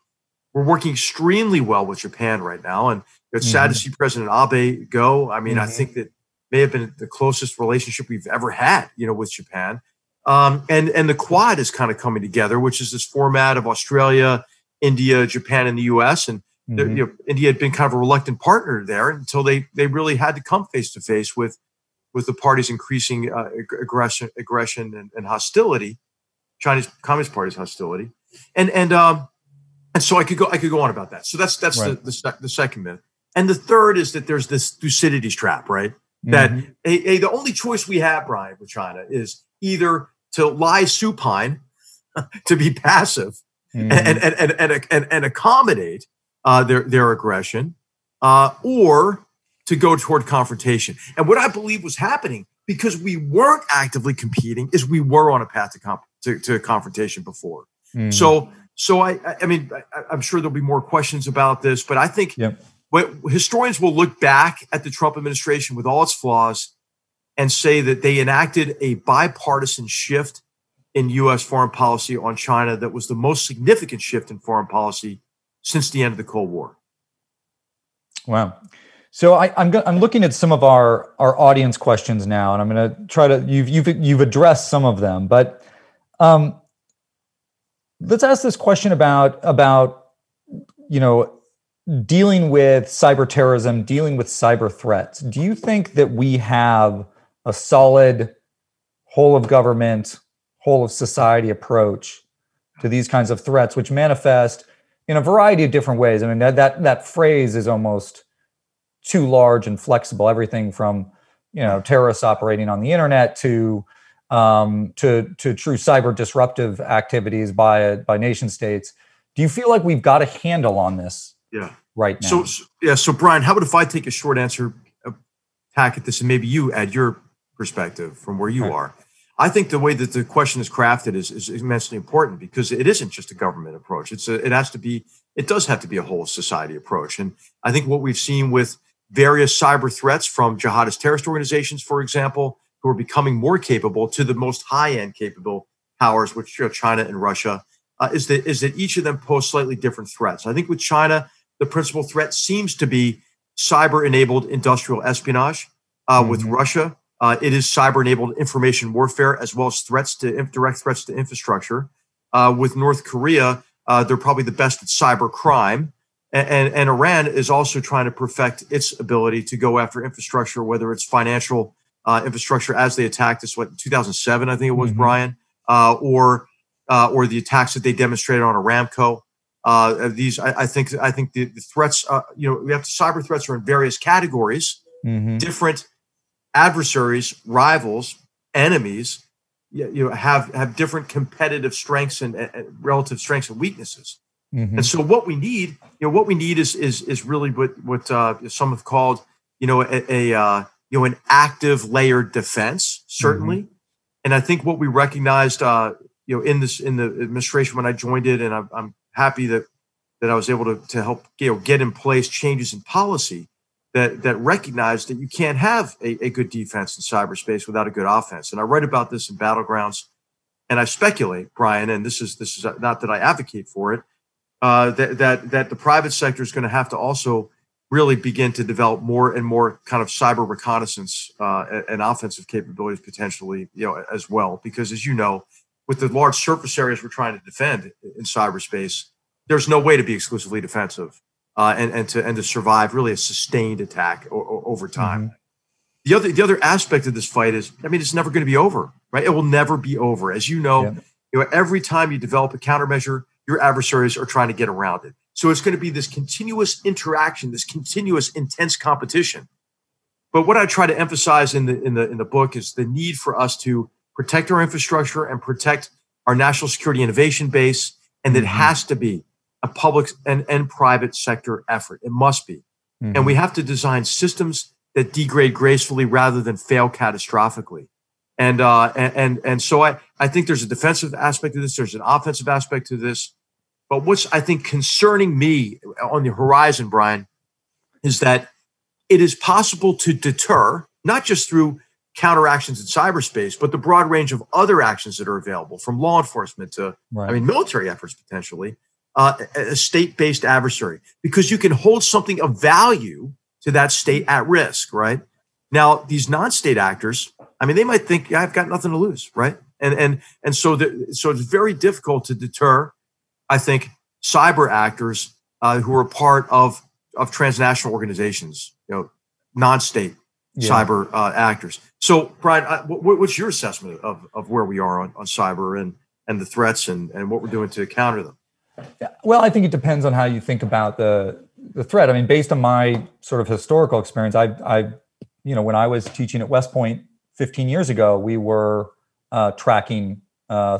[SPEAKER 2] We're working extremely well with Japan right now. And it's mm-hmm. sad to mm-hmm. see President Abe go. I mean, mm-hmm. I think that may have been the closest relationship we've ever had, you know, with Japan. Um, and and the Quad is kind of coming together, which is this format of Australia, India, Japan, and the U.S. And Mm-hmm. You know, India had been kind of a reluctant partner there until they they really had to come face to face with with the party's increasing uh, aggression, aggression and, and, hostility, Chinese Communist Party's hostility, and and um, and so I could go I could go on about that. So that's that's right. the, the, the second myth, and the third is that there's this Thucydides trap, right? Mm-hmm. That a, a, the only choice we have, Brian, with China is either to lie supine, to be passive, mm-hmm. and, and, and, and, and, and accommodate uh, their their aggression, uh, or to go toward confrontation. And what I believe was happening because we weren't actively competing is we were on a path to comp- to, to confrontation before. Mm. So so I I mean I, am sure there'll be more questions about this, but I think yep. what historians will look back at the Trump administration with all its flaws and say that they enacted a bipartisan shift in U.S. foreign policy on China that was the most significant shift in foreign policy since the end of the Cold War.
[SPEAKER 1] Wow. So I, am I'm, I'm looking at some of our our audience questions now, and I'm going to try to you've you've you've addressed some of them, but um, let's ask this question about about you know dealing with cyber terrorism, dealing with cyber threats. Do you think that we have a solid whole of government, whole of society approach to these kinds of threats, which manifest in a variety of different ways? I mean that that that phrase is almost too large and flexible. Everything from you know terrorists operating on the internet to um, to to true cyber disruptive activities by by nation states. Do you feel like we've got a handle on this?
[SPEAKER 2] Yeah.
[SPEAKER 1] Right now.
[SPEAKER 2] So, so yeah. So Brian, how about if I take a short answer tack at this, and maybe you add your perspective from where you are. I think the way that the question is crafted is, is immensely important because it isn't just a government approach. It's a, it has to be, it does have to be a whole society approach. And I think what we've seen with various cyber threats from jihadist terrorist organizations, for example, who are becoming more capable to the most high-end capable powers, which are China and Russia, uh, is that is that each of them pose slightly different threats. I think with China, the principal threat seems to be cyber-enabled industrial espionage. Uh, mm-hmm. With Russia, uh, it is cyber-enabled information warfare as well as threats to direct threats to infrastructure. Uh, with North Korea, uh, they're probably the best at cyber crime. And, and, Iran is also trying to perfect its ability to go after infrastructure, whether it's financial uh, infrastructure, as they attacked us, what 2007, I think it was mm-hmm. Brian, uh, or uh, or the attacks that they demonstrated on Aramco. Uh, these, I, I, think, I think the, the threats, uh, you know, we have to, cyber threats are in various categories, mm-hmm. different adversaries, rivals, enemies, you know, have have different competitive strengths and, and relative strengths and weaknesses. Mm-hmm. And so what we need, you know, what we need is is is really what what uh, some have called, you know, a, a uh, you know an active layered defense, certainly. Mm-hmm. And I think what we recognized, uh, you know, in this in the administration when I joined it, and I'm, I'm happy that that I was able to to help you know get in place changes in policy that that recognize that you can't have a, a good defense in cyberspace without a good offense. And I write about this in Battlegrounds, and I speculate, Brian, and this is this is not that I advocate for it uh, that that that the private sector is going to have to also really begin to develop more and more kind of cyber reconnaissance uh, and offensive capabilities potentially, you know, as well. Because as you know, with the large surface areas we're trying to defend in cyberspace, there's no way to be exclusively defensive uh, and and to and to survive really a sustained attack o- o- over time. Mm-hmm. The other the other aspect of this fight is, I mean, it's never going to be over, right? It will never be over. As you know, yeah. you know, every time you develop a countermeasure, your adversaries are trying to get around it. So it's going to be this continuous interaction, this continuous intense competition. But what I try to emphasize in the in the in the book is the need for us to protect our infrastructure and protect our national security innovation base, and mm-hmm. it has to be a public and, and private sector effort. It must be. Mm-hmm. And we have to design systems that degrade gracefully rather than fail catastrophically. And uh, and and so I I think there's a defensive aspect to this. There's an offensive aspect to this. But what's I think concerning me on the horizon, Brian, is that it is possible to deter not just through counteractions in cyberspace, but the broad range of other actions that are available, from law enforcement to right. I mean military efforts potentially, uh, a state-based adversary, because you can hold something of value to that state at risk, right? Now, these non-state actors I mean, they might think yeah, I've got nothing to lose, right? And and and so the, so it's very difficult to deter. I think cyber actors uh, who are part of of transnational organizations, you know, non-state yeah. cyber uh, actors. So, Brian, uh, what, what's your assessment of, of where we are on, on cyber and and the threats and, and what we're doing to counter them?
[SPEAKER 1] Well, I think it depends on how you think about the the threat. I mean, based on my sort of historical experience, I, I, you know, when I was teaching at West Point 15 years ago, we were uh, tracking uh,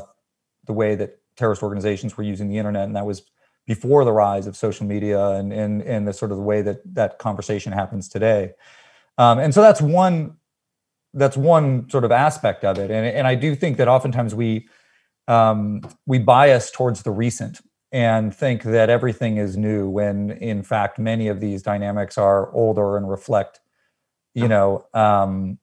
[SPEAKER 1] the way that terrorist organizations were using the internet, and that was before the rise of social media and and and the sort of the way that that conversation happens today. Um, and so that's one that's one sort of aspect of it, and and I do think that oftentimes we um, we bias towards the recent and think that everything is new when in fact many of these dynamics are older and reflect you know um,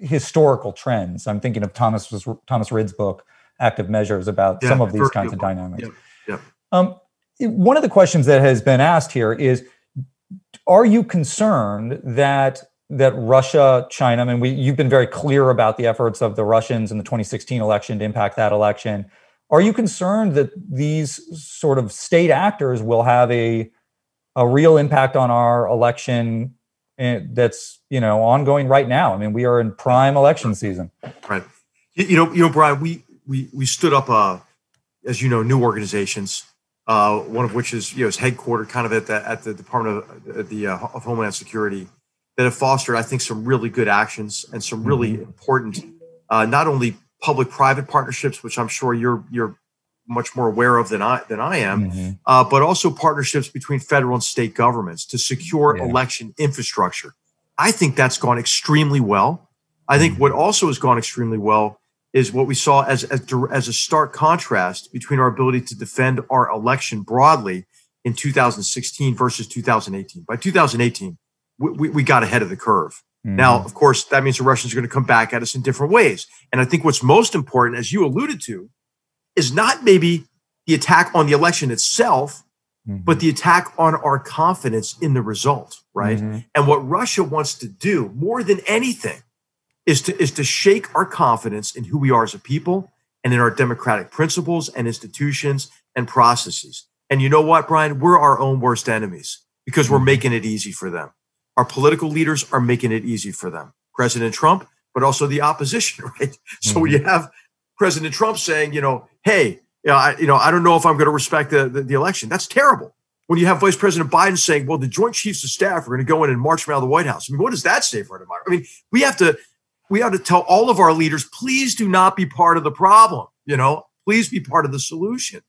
[SPEAKER 1] historical trends i'm thinking of thomas thomas Rid's book active measures about yeah, some of these kinds of dynamics
[SPEAKER 2] yeah, yeah. Um,
[SPEAKER 1] one of the questions that has been asked here is are you concerned that that Russia, China, I mean, we, you've been very clear about the efforts of the Russians in the 2016 election to impact that election. Are you concerned that these sort of state actors will have a a real impact on our election eh, that's you know ongoing right now? I mean, we are in prime election season.
[SPEAKER 2] Right. You know, you know, Brian, we we we stood up, uh, as you know, new organizations. Uh, one of which is you know is headquartered kind of at the at the Department of the uh, of Homeland Security that have fostered, I think, some really good actions and some really mm-hmm. important, uh, not only public-private partnerships, which I'm sure you're you're much more aware of than I than I am, mm-hmm. uh, but also partnerships between federal and state governments to secure yeah. election infrastructure. I think that's gone extremely well. I think mm-hmm. what also has gone extremely well is what we saw as, as as a stark contrast between our ability to defend our election broadly in 2016 versus 2018. By 2018, we, we got ahead of the curve. Mm. Now, of course, that means the Russians are going to come back at us in different ways. And I think what's most important, as you alluded to, is not maybe the attack on the election itself, mm-hmm. but the attack on our confidence in the result, right? Mm-hmm. And what Russia wants to do more than anything is to is to shake our confidence in who we are as a people and in our democratic principles and institutions and processes. And you know what, Brian? We're our own worst enemies because we're mm-hmm. making it easy for them. Our political leaders are making it easy for them. President Trump, but also the opposition, right? Mm-hmm. So you have President Trump saying, you know, hey, you know, I, you know, I don't know if I'm going to respect the, the, the election. That's terrible. When you have Vice President Biden saying, well, the Joint Chiefs of Staff are going to go in and march around the White House. I mean, what does that say for democracy? I mean, we have to we have to tell all of our leaders, please do not be part of the problem. You know, please be part of the solution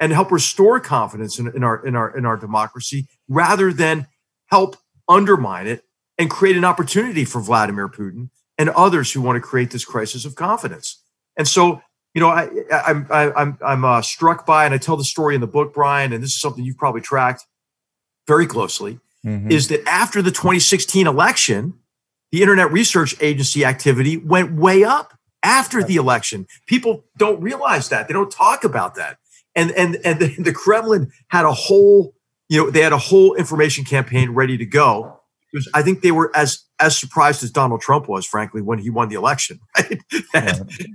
[SPEAKER 2] and help restore confidence in, in our in our in our democracy rather than help undermine it and create an opportunity for Vladimir Putin and others who want to create this crisis of confidence. And so, you know, I, I, I'm I'm I'm uh, struck by, and I tell the story in the book, Brian, and this is something you've probably tracked very closely, mm-hmm. is that after the 2016 election, the Internet Research Agency activity went way up after the election. People don't realize that; they don't talk about that. And and and the, the Kremlin had a whole you know, they had a whole information campaign ready to go. Was, I think they were as as surprised as Donald Trump was, frankly, when he won the election. Right?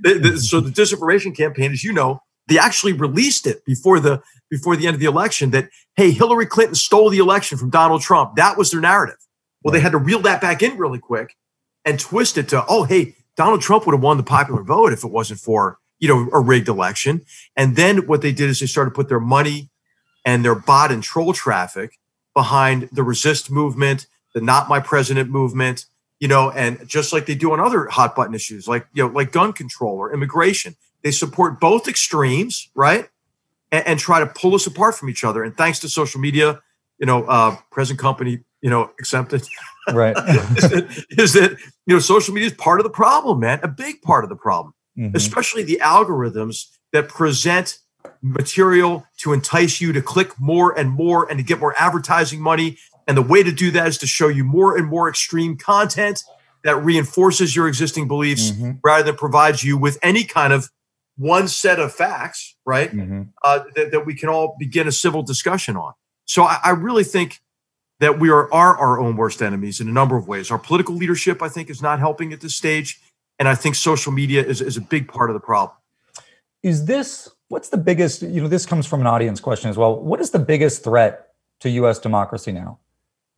[SPEAKER 2] the, the, so the disinformation campaign, as you know, they actually released it before the before the end of the election that hey, Hillary Clinton stole the election from Donald Trump. That was their narrative. Well, they had to reel that back in really quick and twist it to oh, hey, Donald Trump would have won the popular vote if it wasn't for you know a rigged election. And then what they did is they started to put their money and their bot and troll traffic behind the resist movement, the not my president movement, you know, and just like they do on other hot button issues like, you know, like gun control or immigration, they support both extremes, right? And, and try to pull us apart from each other. And thanks to social media, you know, uh, present company, you know, accepted.
[SPEAKER 1] Right.
[SPEAKER 2] is, that, is that, you know, social media is part of the problem, man, a big part of the problem, mm-hmm. especially the algorithms that present material to entice you to click more and more and to get more advertising money. And the way to do that is to show you more and more extreme content that reinforces your existing beliefs mm-hmm. rather than provides you with any kind of one set of facts, right? Mm-hmm. Uh, that, that, we can all begin a civil discussion on. So I, I really think that we are, are our own worst enemies in a number of ways. Our political leadership, I think, is not helping at this stage. And I think social media is, is a big part of the problem.
[SPEAKER 1] Is this what's the biggest, you know, this comes from an audience question as well. What is the biggest threat to US democracy now?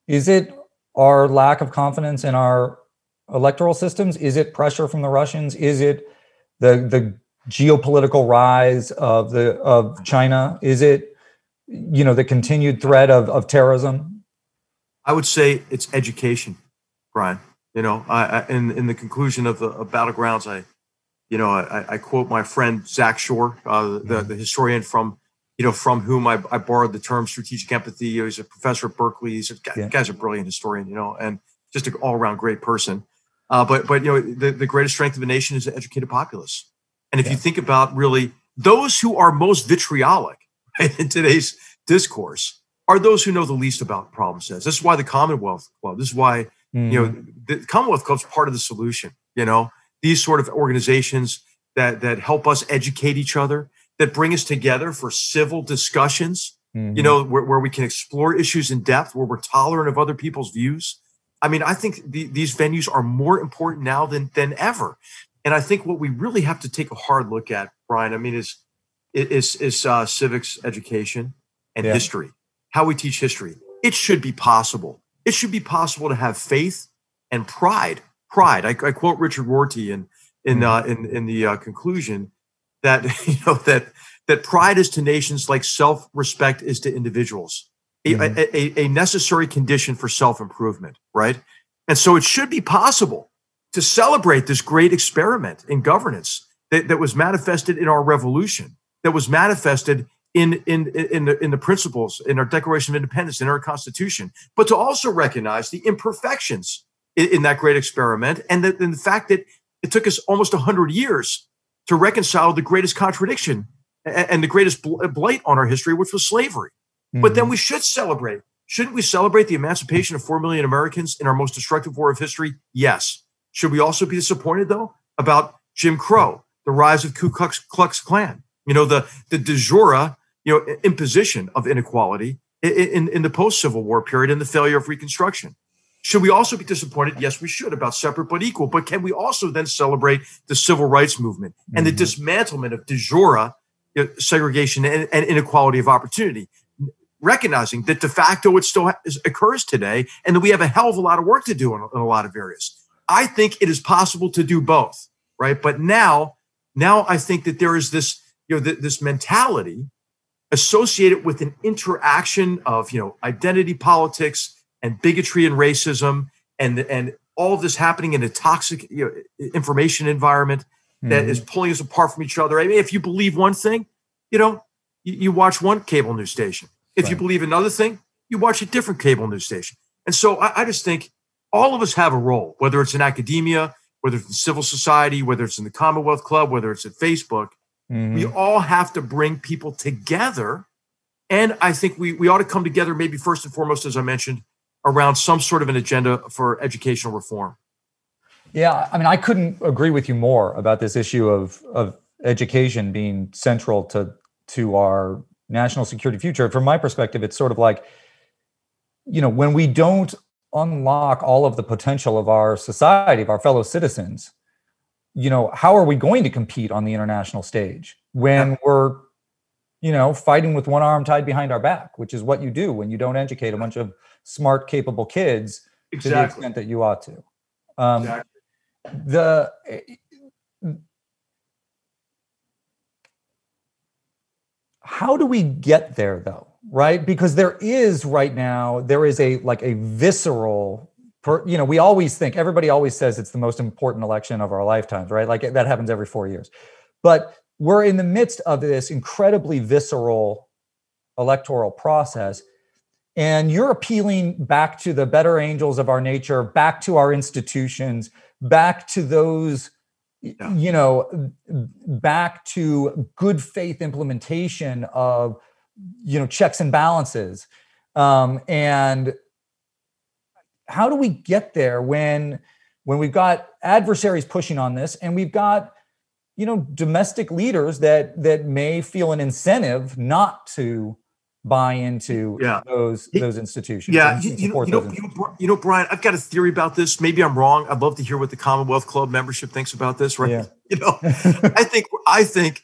[SPEAKER 1] Is it our lack of confidence in our electoral systems? Is it pressure from the Russians? Is it the the geopolitical rise of the of China? Is it you know the continued threat of, of terrorism?
[SPEAKER 2] I would say it's education, Brian. You know, I, I in in the conclusion of the of battlegrounds, I you know I, I quote my friend Zach Shore, uh, the, mm-hmm. the historian from you know from whom I, I borrowed the term strategic empathy. He's a professor at Berkeley. He's a yeah. guy's a brilliant historian, you know, and just an all around great person. Uh, but but you know the, the greatest strength of a nation is an educated populace. And if yeah. you think about really those who are most vitriolic right, in today's discourse are those who know the least about problem sets. This is why the Commonwealth Club. This is why mm. you know mm. the Commonwealth Club's part of the solution. You know these sort of organizations that that help us educate each other, that bring us together for civil discussions. Mm-hmm. You know where, where we can explore issues in depth, where we're tolerant of other people's views. I mean, I think the, these venues are more important now than than ever. And I think what we really have to take a hard look at, Brian, I mean, is is is uh, civics education and yeah. history, how we teach history. It should be possible. It should be possible to have faith and pride. Pride. I, I quote Richard Rorty in in mm. uh, in in the uh, conclusion that you know that that pride is to nations like self respect is to individuals. A, mm. a, a, a necessary condition for self improvement, right? And so it should be possible to celebrate this great experiment in governance that, that was manifested in our revolution, that was manifested in, in, in, the, in the principles, in our Declaration of Independence, in our Constitution, but to also recognize the imperfections in, in that great experiment and the, and the fact that it took us almost 100 years to reconcile the greatest contradiction and, the greatest blight on our history, which was slavery. Mm-hmm. But then mm-hmm. we should celebrate. Shouldn't we celebrate the emancipation of 4 million Americans in our most destructive war of history? Yes. Should we also be disappointed though about Jim Crow, the rise of Ku Klux, Klux Klan? You know, the the de jure, you know, imposition of inequality in, in, in the post Civil War period and the failure of Reconstruction. Should we also be disappointed? Yes, we should about separate but equal. But can we also then celebrate the civil rights movement and mm-hmm. the dismantlement of de jure segregation and, and, inequality of opportunity? Recognizing that de facto it still occurs today and that we have a hell of a lot of work to do in, in a lot of areas. I think it is possible to do both, right? But now, now I think that there is this, you know, th- this mentality associated with an interaction of, you know, identity politics and bigotry and racism and and all of this happening in a toxic you know, information environment that mm-hmm. is pulling us apart from each other. I mean, if you believe one thing, you know, you, you watch one cable news station. If right. you believe another thing, you watch a different cable news station. And so I, I just think all of us have a role, whether it's in academia, whether it's in civil society, whether it's in the Commonwealth Club, whether it's at Facebook. Mm-hmm. We all have to bring people together. And I think we, we ought to come together, maybe first and foremost, as I mentioned, around some sort of an agenda for educational reform.
[SPEAKER 1] Yeah, I mean, I couldn't agree with you more about this issue of, of education being central to, to our national security future. From my perspective, it's sort of like, you know, when we don't unlock all of the potential of our society, of our fellow citizens, you know, how are we going to compete on the international stage when we're, you know, fighting with one arm tied behind our back, which is what you do when you don't educate a bunch of smart, capable kids exactly. to the extent that you ought to. Um, exactly. The how do we get there though? right because there is right now there is a like a visceral per, you know we always think everybody always says it's the most important election of our lifetimes right like that happens every 4 years but we're in the midst of this incredibly visceral electoral process and you're appealing back to the better angels of our nature back to our institutions back to those yeah. you know back to good faith implementation of you know checks and balances um, and how do we get there when when we've got adversaries pushing on this and we've got you know domestic leaders that that may feel an incentive not to buy into yeah. those those institutions
[SPEAKER 2] yeah you, you, know, you, know, you, know, you know brian i've got a theory about this maybe i'm wrong i'd love to hear what the commonwealth club membership thinks about this right yeah. you know i think i think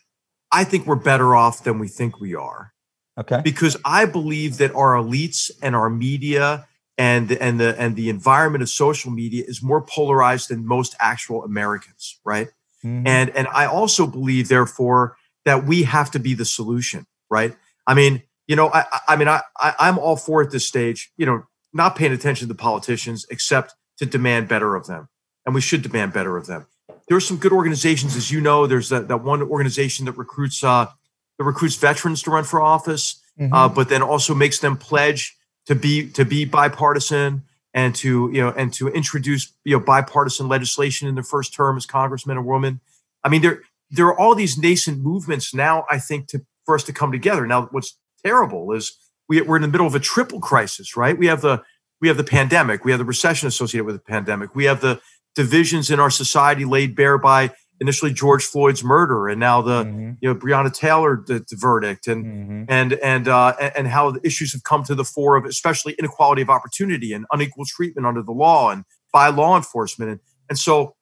[SPEAKER 2] I think we're better off than we think we are.
[SPEAKER 1] Okay.
[SPEAKER 2] Because I believe that our elites and our media and and the and the environment of social media is more polarized than most actual Americans, right? Mm-hmm. And and I also believe, therefore, that we have to be the solution, right? I mean, you know, I I mean, I, I I'm all for at this stage, you know, not paying attention to the politicians except to demand better of them, and we should demand better of them. There are some good organizations, as you know. There's that that one organization that recruits uh, that recruits veterans to run for office, mm-hmm. uh, but then also makes them pledge to be to be bipartisan and to you know and to introduce you know bipartisan legislation in their first term as congressman or woman. I mean, there there are all these nascent movements now. I think to for us to come together. Now, what's terrible is we, we're in the middle of a triple crisis, right? We have the we have the pandemic, we have the recession associated with the pandemic, we have the divisions in our society laid bare by initially George Floyd's murder and now the mm-hmm. you know Breonna Taylor the, the verdict and mm-hmm. and and uh, and how the issues have come to the fore of especially inequality of opportunity and unequal treatment under the law and by law enforcement and and so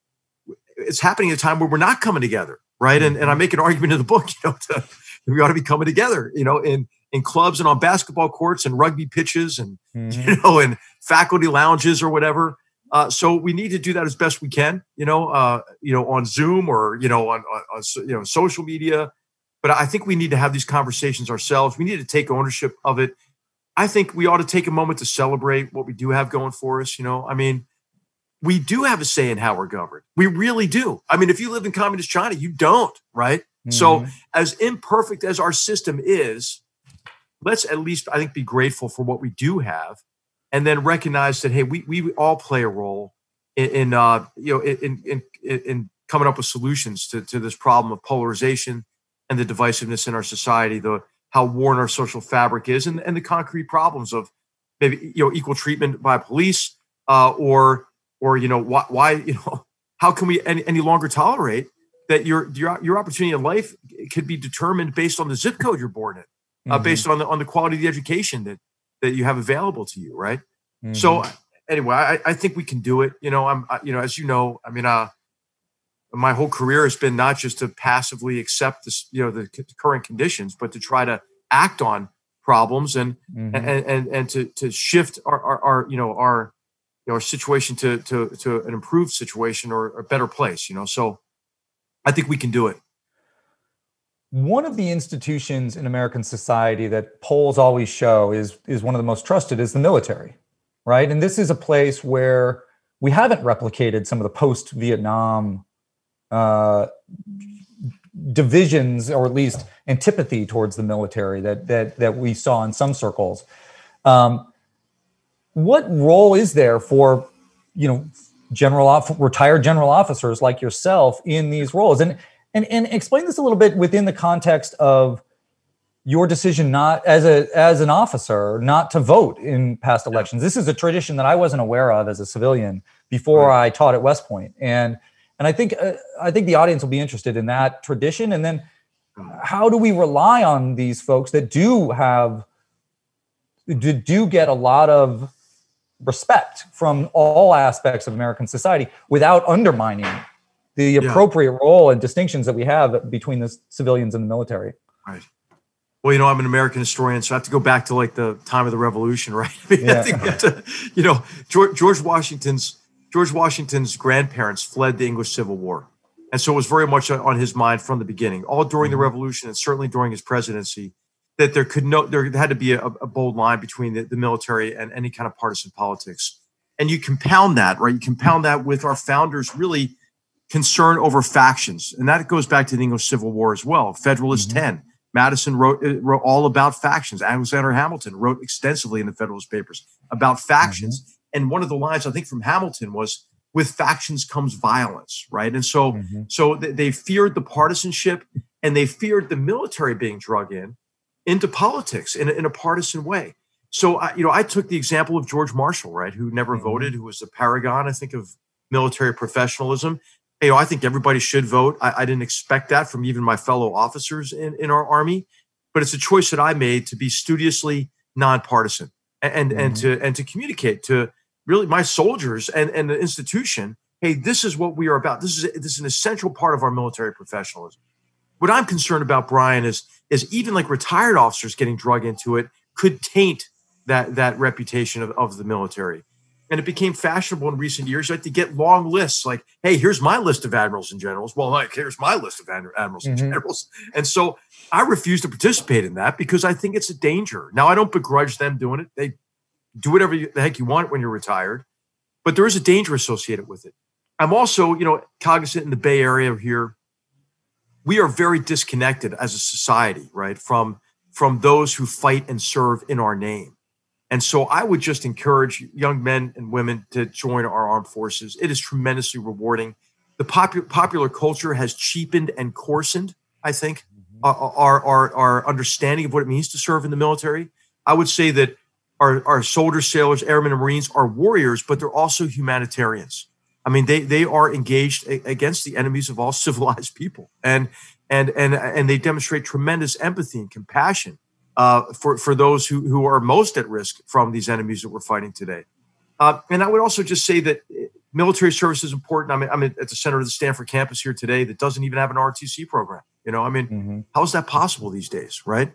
[SPEAKER 2] it's happening at a time where we're not coming together right mm-hmm. and and I make an argument in the book you know to, we ought to be coming together you know in in clubs and on basketball courts and rugby pitches and mm-hmm. you know and faculty lounges or whatever uh, so we need to do that as best we can, you know, uh, you know, on Zoom or you know, on, on, on, you know social media. But I think we need to have these conversations ourselves. We need to take ownership of it. I think we ought to take a moment to celebrate what we do have going for us. You know, I mean, we do have a say in how we're governed. We really do. I mean, if you live in communist China, you don't, right? Mm-hmm. So, as imperfect as our system is, let's at least, I think, be grateful for what we do have and then recognize that hey, we we all play a role in, in uh, you know in, in in coming up with solutions to to this problem of polarization and the divisiveness in our society, the how worn our social fabric is, and, and the concrete problems of maybe you know equal treatment by police, uh, or or you know why, why you know how can we any, any longer tolerate that your your your opportunity in life could be determined based on the zip code you're born in, uh, mm-hmm. based on the on the quality of the education that that you have available to you, right? Mm-hmm. So anyway, I, I think we can do it. You know, I'm, I, you know, as you know, I mean, uh, my whole career has been not just to passively accept this, you know, the current conditions, but to try to act on problems and mm-hmm. and, and and to to shift our, our, our you know our you know, our situation to to to an improved situation or a better place. You know, so I think we can do it.
[SPEAKER 1] One of the institutions in American society that polls always show is is one of the most trusted is the military, right? And this is a place where we haven't replicated some of the post Vietnam uh, divisions, or at least antipathy towards the military that that that we saw in some circles. Um, what role is there for you know general retired general officers like yourself in these roles and and and explain this a little bit within the context of your decision not as a as an officer not to vote in past elections. This is a tradition that I wasn't aware of as a civilian before right. I taught at West Point, and and I think uh, I think the audience will be interested in that tradition. And then, how do we rely on these folks that do have do, do get a lot of respect from all aspects of American society without undermining the yeah. appropriate role and distinctions that we have between the civilians and the military.
[SPEAKER 2] Right. Well, you know, I'm an American historian, so I have to go back to like the time of the Revolution, right? I mean, yeah. I think to, you know, George, George Washington's George Washington's grandparents fled the English Civil War, and so it was very much on his mind from the beginning, all during the mm-hmm. Revolution and certainly during his presidency, that there could no there had to be a, a bold line between the, the military and any kind of partisan politics, and you compound that, right? You compound that with our founders really concern over factions. And that goes back to the English Civil War as well. Federalist mm-hmm. 10. Madison wrote, uh, wrote all about factions. Alexander Hamilton wrote extensively in the Federalist Papers about factions. Mm-hmm. And one of the lines I think from Hamilton was, "With factions comes violence," right? And so, mm-hmm. so they feared the partisanship and they feared the military being drug in into politics in a, in a partisan way. So, you know, I took the example of George Marshall, right, who never mm-hmm. voted, who was a paragon, I think, of military professionalism you know, I think everybody should vote. I, I, didn't expect that from even my fellow officers in, in our army, but it's a choice that I made to be studiously nonpartisan and mm-hmm. and to and to communicate to really my soldiers and, and the institution, hey, this is what we are about. This is this is an essential part of our military professionalism. what I'm concerned about, Brian, is is even like retired officers getting drug into it could taint that that reputation of, of the military. And it became fashionable in recent years like, to get long lists like, hey, here's my list of admirals and generals. Well, like, here's my list of admirals and mm-hmm. generals. And so I refuse to participate in that because I think it's a danger. Now, I don't begrudge them doing it. They do whatever the heck you want when you're retired, but there is a danger associated with it. I'm also, you know, cognizant in the Bay Area here we are very disconnected as a society, right, from from those who fight and serve in our name. And so I would just encourage young men and women to join our armed forces. It is tremendously rewarding. The popular popular culture has cheapened and coarsened, I think, mm-hmm. our, our, our understanding of what it means to serve in the military. I would say that our, our soldiers, sailors, airmen, and Marines are warriors, but they're also humanitarians. I mean, they they are engaged against the enemies of all civilized people, and and and and they demonstrate tremendous empathy and compassion uh, for for those who who are most at risk from these enemies that we're fighting today. Uh, and I would also just say that uh, military service is important. I mean, I'm at the center of the Stanford campus here today that doesn't even have an ROTC program. You know, I mean, mm-hmm. how is that possible these days, right?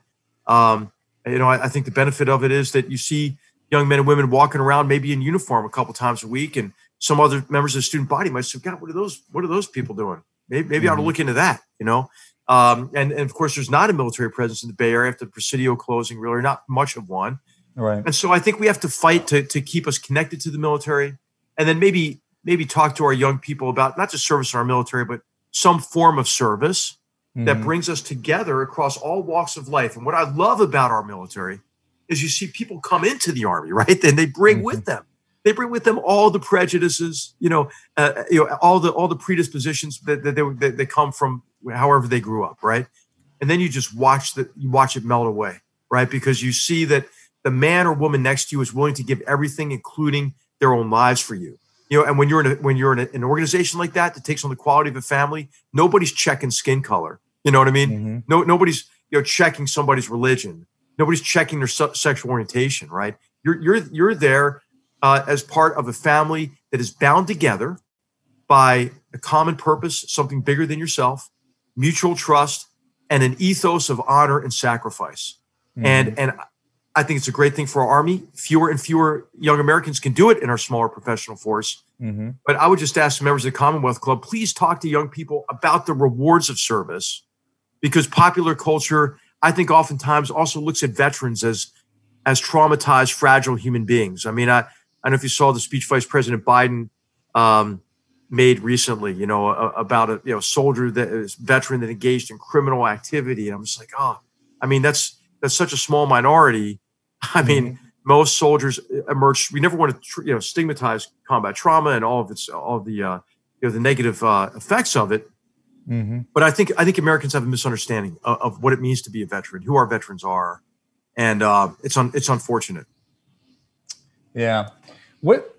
[SPEAKER 2] Um, you know, I, I think the benefit of it is that you see young men and women walking around maybe in uniform a couple times a week and some other members of the student body might say, God, what are those? What are those people doing? Maybe, maybe mm-hmm. I ought to mm-hmm. look into that. You know, um, and, and of course, there's not a military presence in the Bay Area after the Presidio closing. Really, not much of one.
[SPEAKER 1] Right.
[SPEAKER 2] And so I think we have to fight to to keep us connected to the military, and then maybe maybe talk to our young people about not just service in our military, but some form of service mm-hmm. that brings us together across all walks of life. And what I love about our military is you see people come into the army, right? Then they bring mm-hmm. with them they bring with them all the prejudices, you know, uh, you know, all the all the predispositions that that they, that they come from however they grew up, right? And then you just watch that you watch it melt away, right? Because you see that the man or woman next to you is willing to give everything, including their own lives for you. You know, and when you're in a, when you're in a, an organization like that that takes on the quality of a family, nobody's checking skin color. You know what I mean? Mm-hmm. No, nobody's you know checking somebody's religion. Nobody's checking their su- sexual orientation, right? You're you're you're there uh, as part of a family that is bound together by a common purpose, something bigger than yourself, mutual trust, and an ethos of honor and sacrifice. Mm-hmm. And and I think it's a great thing for our army. Fewer and fewer young Americans can do it in our smaller professional force. Mm-hmm. But I would just ask members of the Commonwealth Club, please talk to young people about the rewards of service, because popular culture, I think, oftentimes also looks at veterans as as traumatized, fragile human beings. I mean, I I don't know if you saw the speech Vice President Biden um, made recently, you know, about a you know soldier that is veteran that engaged in criminal activity. And I'm just like, oh, I mean, that's that's such a small minority. I mean, mm-hmm. most soldiers emerge. We never want to you know stigmatize combat trauma and all of its all of the uh, you know the negative uh, effects of it. Mm-hmm. But I think I think Americans have a misunderstanding of, of, what it means to be a veteran, who our veterans are, and uh, it's un, it's unfortunate.
[SPEAKER 1] Yeah, what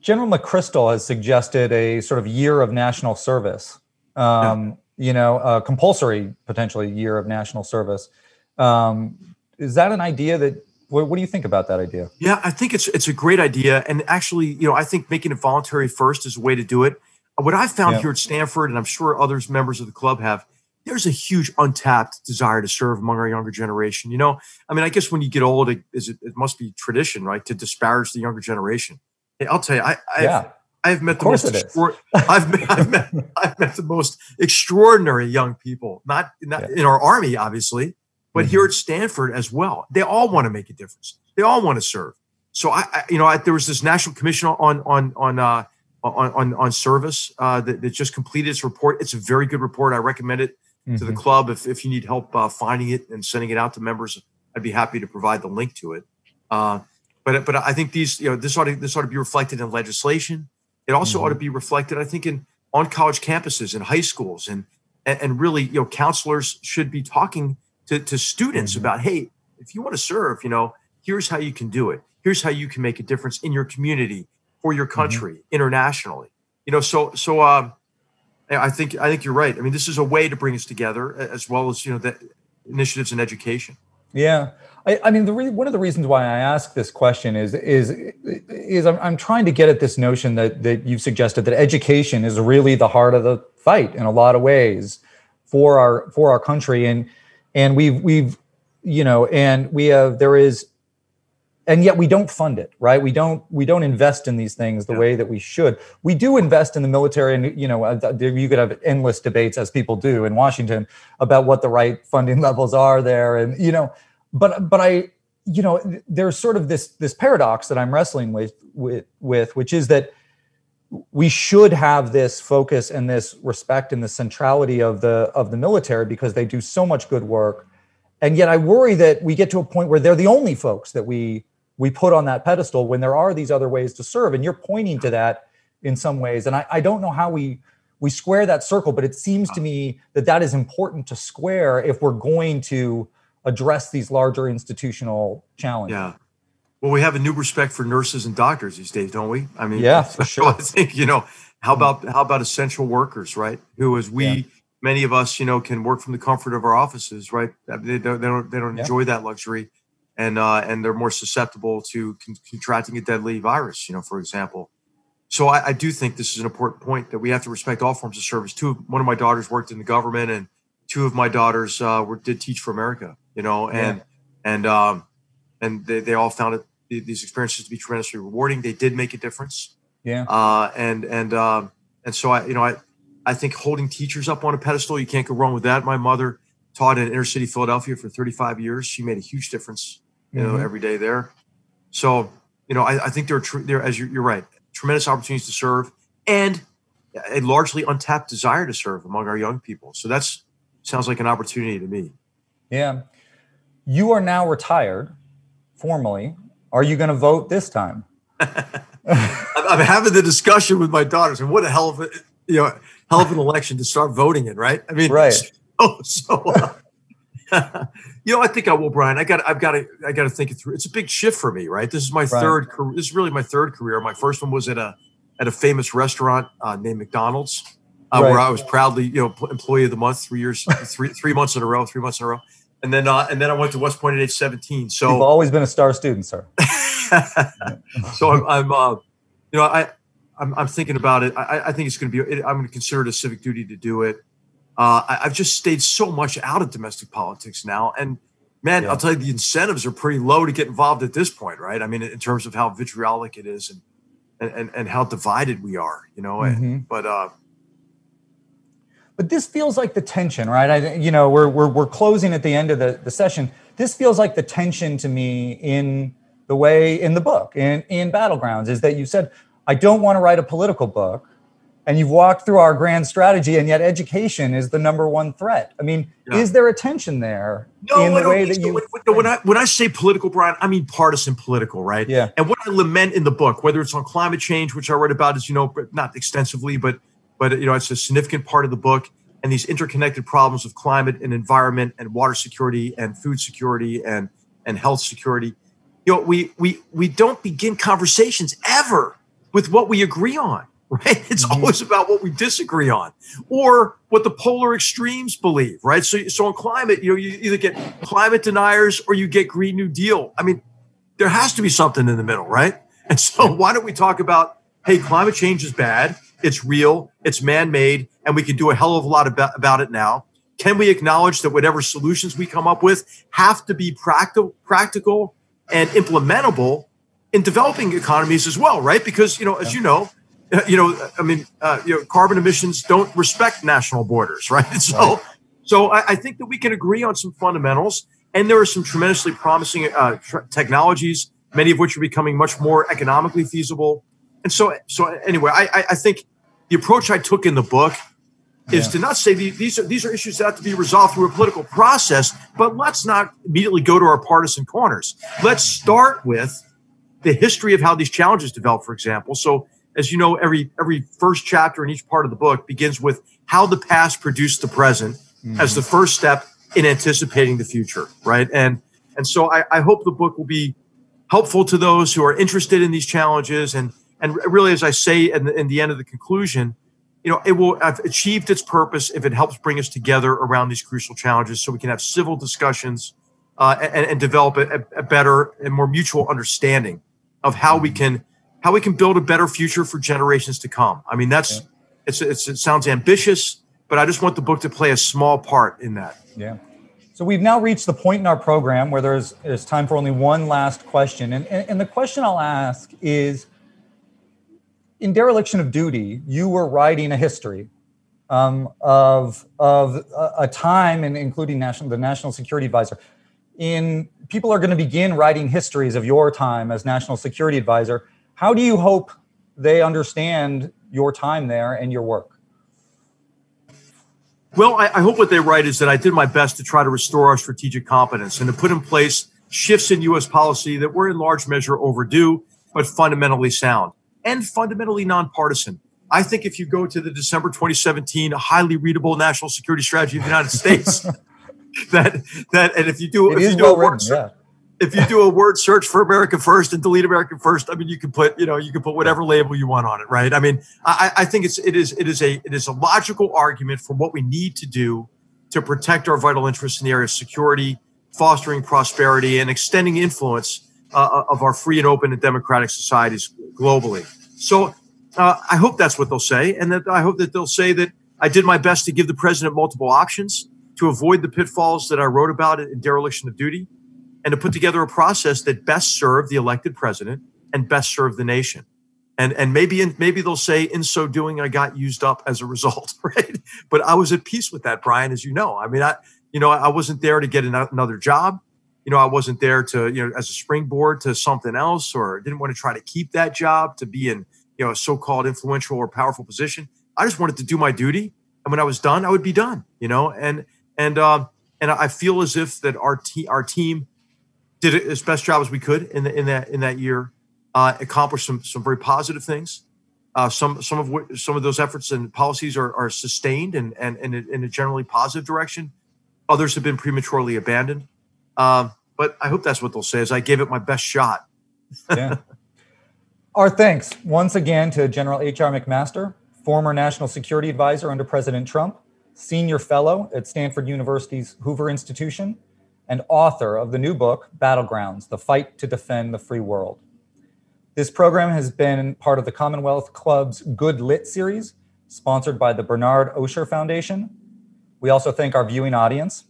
[SPEAKER 1] General McChrystal has suggested a sort of year of national service. Um, yeah. You know, a compulsory potentially year of national service. Um, is that an idea that? What, what, do you think about that idea?
[SPEAKER 2] Yeah, I think it's it's a great idea, and actually, you know, I think making it voluntary first is a way to do it. What I found yeah. here at Stanford, and I'm sure others members of the club have, there's a huge untapped desire to serve among our younger generation. You know, I mean, I guess when you get old, it, it, it must be tradition, right, to disparage the younger generation. Hey, I'll tell you, I, I've, yeah. I've met the most extra- I've, met, I've, met, I've met the most extraordinary young people, not, not yeah. in our army, obviously, but mm-hmm. here at Stanford as well. They all want to make a difference. They all want to serve. So I, I you know, I, there was this national commission on on on uh, on on, on service uh, that, that just completed its report. It's a very good report. I recommend it mm-hmm. to the mm-hmm. club. If, if you need help uh, finding it and sending it out to members, I'd be happy to provide the link to it. Uh, but but I think these you know this ought to this ought to be reflected in legislation. It also mm-hmm. ought to be reflected, I think, in on college campuses and high schools and and, and really you know counselors should be talking to, to students mm-hmm. about hey if you want to serve you know here's how you can do it here's how you can make a difference in your community for your mm-hmm. country mm-hmm. internationally you know so so um I think I think you're right. I mean, this is a way to bring us together, as well as you know the initiatives in education.
[SPEAKER 1] Yeah, I, I mean, the re- one of the reasons why I ask this question is is is I'm, I'm trying to get at this notion that that you've suggested that education is really the heart of the fight in a lot of ways for our for our country, and and we've we've you know, and we have there is and yet we don't fund it right? We don't we don't invest in these things the yeah. way that we should. We do invest in the military and you know uh, you could have endless debates as people do in washington about what the right funding levels are there and you know but but i you know there's sort of this this paradox that i'm wrestling with with with which is that we should have this focus and this respect and the centrality of the of the military because they do so much good work. And yet i worry that we get to a point where they're the only folks that we we put on that pedestal when there are these other ways to serve. And you're pointing to that in some ways. And i, I don't know how we we square that circle but it seems to me that that is important to square if we're going to address these larger institutional challenges.
[SPEAKER 2] Yeah. Well we have a new respect for nurses and doctors these days don't we?
[SPEAKER 1] I mean yeah for sure.
[SPEAKER 2] I think you know how about how about essential workers right? Who as we yeah. many of us you know can work from the comfort of our offices right? They don't they don't, they don't yeah. enjoy that luxury and uh, and they're more susceptible to con- contracting a deadly virus. You know, for example. So I, I, do think this is an important point that we have to respect all forms of service. Two, one of my daughters worked in the government, and two of my daughters uh, were did teach for America. You know, and yeah. and um, and they, they all found it these experiences to be tremendously rewarding. They did make a difference.
[SPEAKER 1] Yeah.
[SPEAKER 2] Uh, and and um, and so I, you know, I I think holding teachers up on a pedestal, you can't go wrong with that. My mother taught in inner city Philadelphia for 35 years. She made a huge difference you know, mm-hmm. every day there. So, you know, I, I think there are, tr- there, as you're, you're, right, tremendous opportunities to serve and a largely untapped desire to serve among our young people. So that's sounds like an opportunity to me.
[SPEAKER 1] Yeah. You are now retired formally. Are you going to vote this time?
[SPEAKER 2] I'm having the discussion with my daughters, and what a hell of a you know hell of an election to start voting in, right? I mean,
[SPEAKER 1] right.
[SPEAKER 2] So, so uh, you know, I think I will, Brian. I got, I've got to, I got to think it through. It's a big shift for me, right? This is my right. third. This is really my third career. My first one was at a, at a famous restaurant uh, named McDonald's, uh, right. where I was proudly, you know, employee of the month, three years, three, three months in a row, three months in a row, and then, uh, and then I went to West Point at age seventeen. So
[SPEAKER 1] you've always been a star student, sir.
[SPEAKER 2] so I'm, I'm uh, you know, I, I'm, I'm thinking about it. I, I think it's going to be. I'm going to consider it a civic duty to do it. Uh, I, have just stayed so much out of domestic politics now, and man, yeah. I'll tell you, the incentives are pretty low to get involved at this point, right? I mean, in terms of how vitriolic it is and and and how divided we are, you know. Mm-hmm. But uh,
[SPEAKER 1] but this feels like the tension, right? I, you know, we're we're we're closing at the end of the the session. This feels like the tension to me in the way in the book in in battlegrounds is that you said I don't want to write a political book and you've walked through our grand strategy and yet education is the number one threat. I mean yeah. is there a tension there
[SPEAKER 2] no, in the way that so. you when, when, i when i say political brian i mean partisan political right?
[SPEAKER 1] Yeah.
[SPEAKER 2] And what i lament in the book whether it's on climate change which i write about as you know not extensively but but you know it's a significant part of the book and these interconnected problems of climate and environment and water security and food security and and health security. You know we we we don't begin conversations ever with what we agree on right? It's mm-hmm. always about what we disagree on or what the polar extremes believe, right? So, so on climate, you know, you either get climate deniers or you get Green New Deal. I mean, there has to be something in the middle, right? And so, why don't we talk about, hey, climate change is bad, it's real, it's man made, and we can do a hell of a lot about, about it now? Can we acknowledge that whatever solutions we come up with have to be practical, practical and implementable in developing economies as well, right? Because, you know, as you know, you know, I mean, uh, you know, carbon emissions don't respect national borders, right? So, right. so I, I, think that we can agree on some fundamentals, and there are some tremendously promising uh, tr- technologies, many of which are becoming much more economically feasible. And so, so anyway, I, I think the approach I took in the book is yeah. to not say these are these are issues that have to be resolved through a political process, but let's not immediately go to our partisan corners. Let's start with the history of how these challenges develop, for example. So as you know, every every first chapter in each part of the book begins with how the past produced the present mm-hmm. as the first step in anticipating the future, right? And and so I, I hope the book will be helpful to those who are interested in these challenges and and really as I say in the, in the end of the conclusion, you know, it will have achieved its purpose if it helps bring us together around these crucial challenges so we can have civil discussions uh, and, and, develop a, a, better and more mutual understanding of how we can how we can build a better future for generations to come. I mean, that's yeah. it's, it's it sounds ambitious, but I just want the book to play a small part in that.
[SPEAKER 1] Yeah. So we've now reached the point in our program where there's there's time for only one last question, and and, and the question I'll ask is. In dereliction of duty, you were writing a history um, of of a, a time, and including national the national security advisor. In people are going to begin writing histories of your time as national security advisor. How do you hope they understand your time there and your work?
[SPEAKER 2] Well, I, I, hope what they write is that I did my best to try to restore our strategic competence and to put in place shifts in U.S. policy that were in large measure overdue, but fundamentally sound and fundamentally nonpartisan. I think if you go to the December 2017 highly readable national security strategy of the United States, that that and if you do
[SPEAKER 1] it
[SPEAKER 2] if
[SPEAKER 1] you
[SPEAKER 2] do
[SPEAKER 1] well a word, yeah.
[SPEAKER 2] If you do a word search for America First and delete America First, I mean you can put you know you can put whatever label you want on it, right? I mean I, I think it's it is it is a it is a logical argument for what we need to do to protect our vital interests in the area of security, fostering prosperity, and extending influence uh, of our free and open and democratic societies globally. So uh, I hope that's what they'll say, and that I hope that they'll say that I did my best to give the president multiple options to avoid the pitfalls that I wrote about in dereliction of duty, and to put together a process that best served the elected president and best served the nation. And and maybe in, maybe they'll say in so doing I got used up as a result, right? But I was at peace with that, Brian, as you know. I mean, I you know I wasn't there to get another job. You know, I wasn't there to you know as a springboard to something else, or didn't want to try to keep that job to be in you know a so-called influential or powerful position. I just wanted to do my duty, and when I was done, I would be done. You know, and and uh, and I feel as if that our team our team did as best job as we could in the, in that in that year, uh, accomplished some some very positive things. Uh, some some of what, some of those efforts and policies are, are sustained and and, and in a generally positive direction. Others have been prematurely abandoned. Um, but I hope that's what they'll say. Is I gave it my best shot.
[SPEAKER 1] yeah. Our thanks once again to General H.R. McMaster, former National Security Advisor under President Trump, Senior Fellow at Stanford University's Hoover Institution, and author of the new book, Battlegrounds The Fight to Defend the Free World. This program has been part of the Commonwealth Club's Good Lit series, sponsored by the Bernard Osher Foundation. We also thank our viewing audience.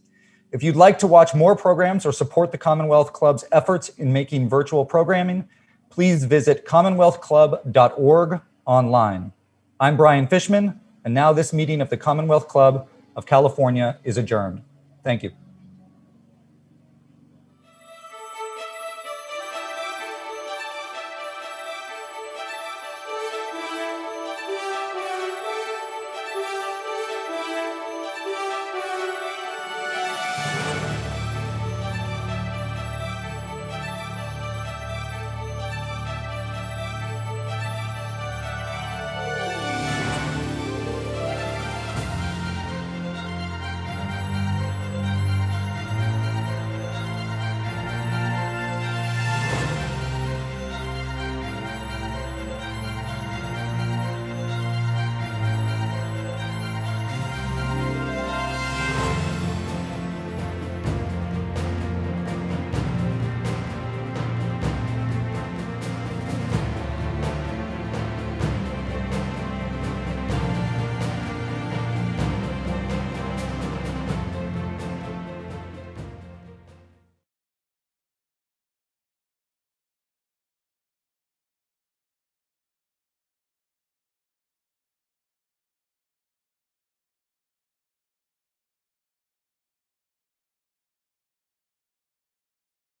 [SPEAKER 1] If you'd like to watch more programs or support the Commonwealth Club's efforts in making virtual programming, please visit commonwealthclub.org online. I'm Brian Fishman, and now this meeting of the Commonwealth Club of California is adjourned. Thank you.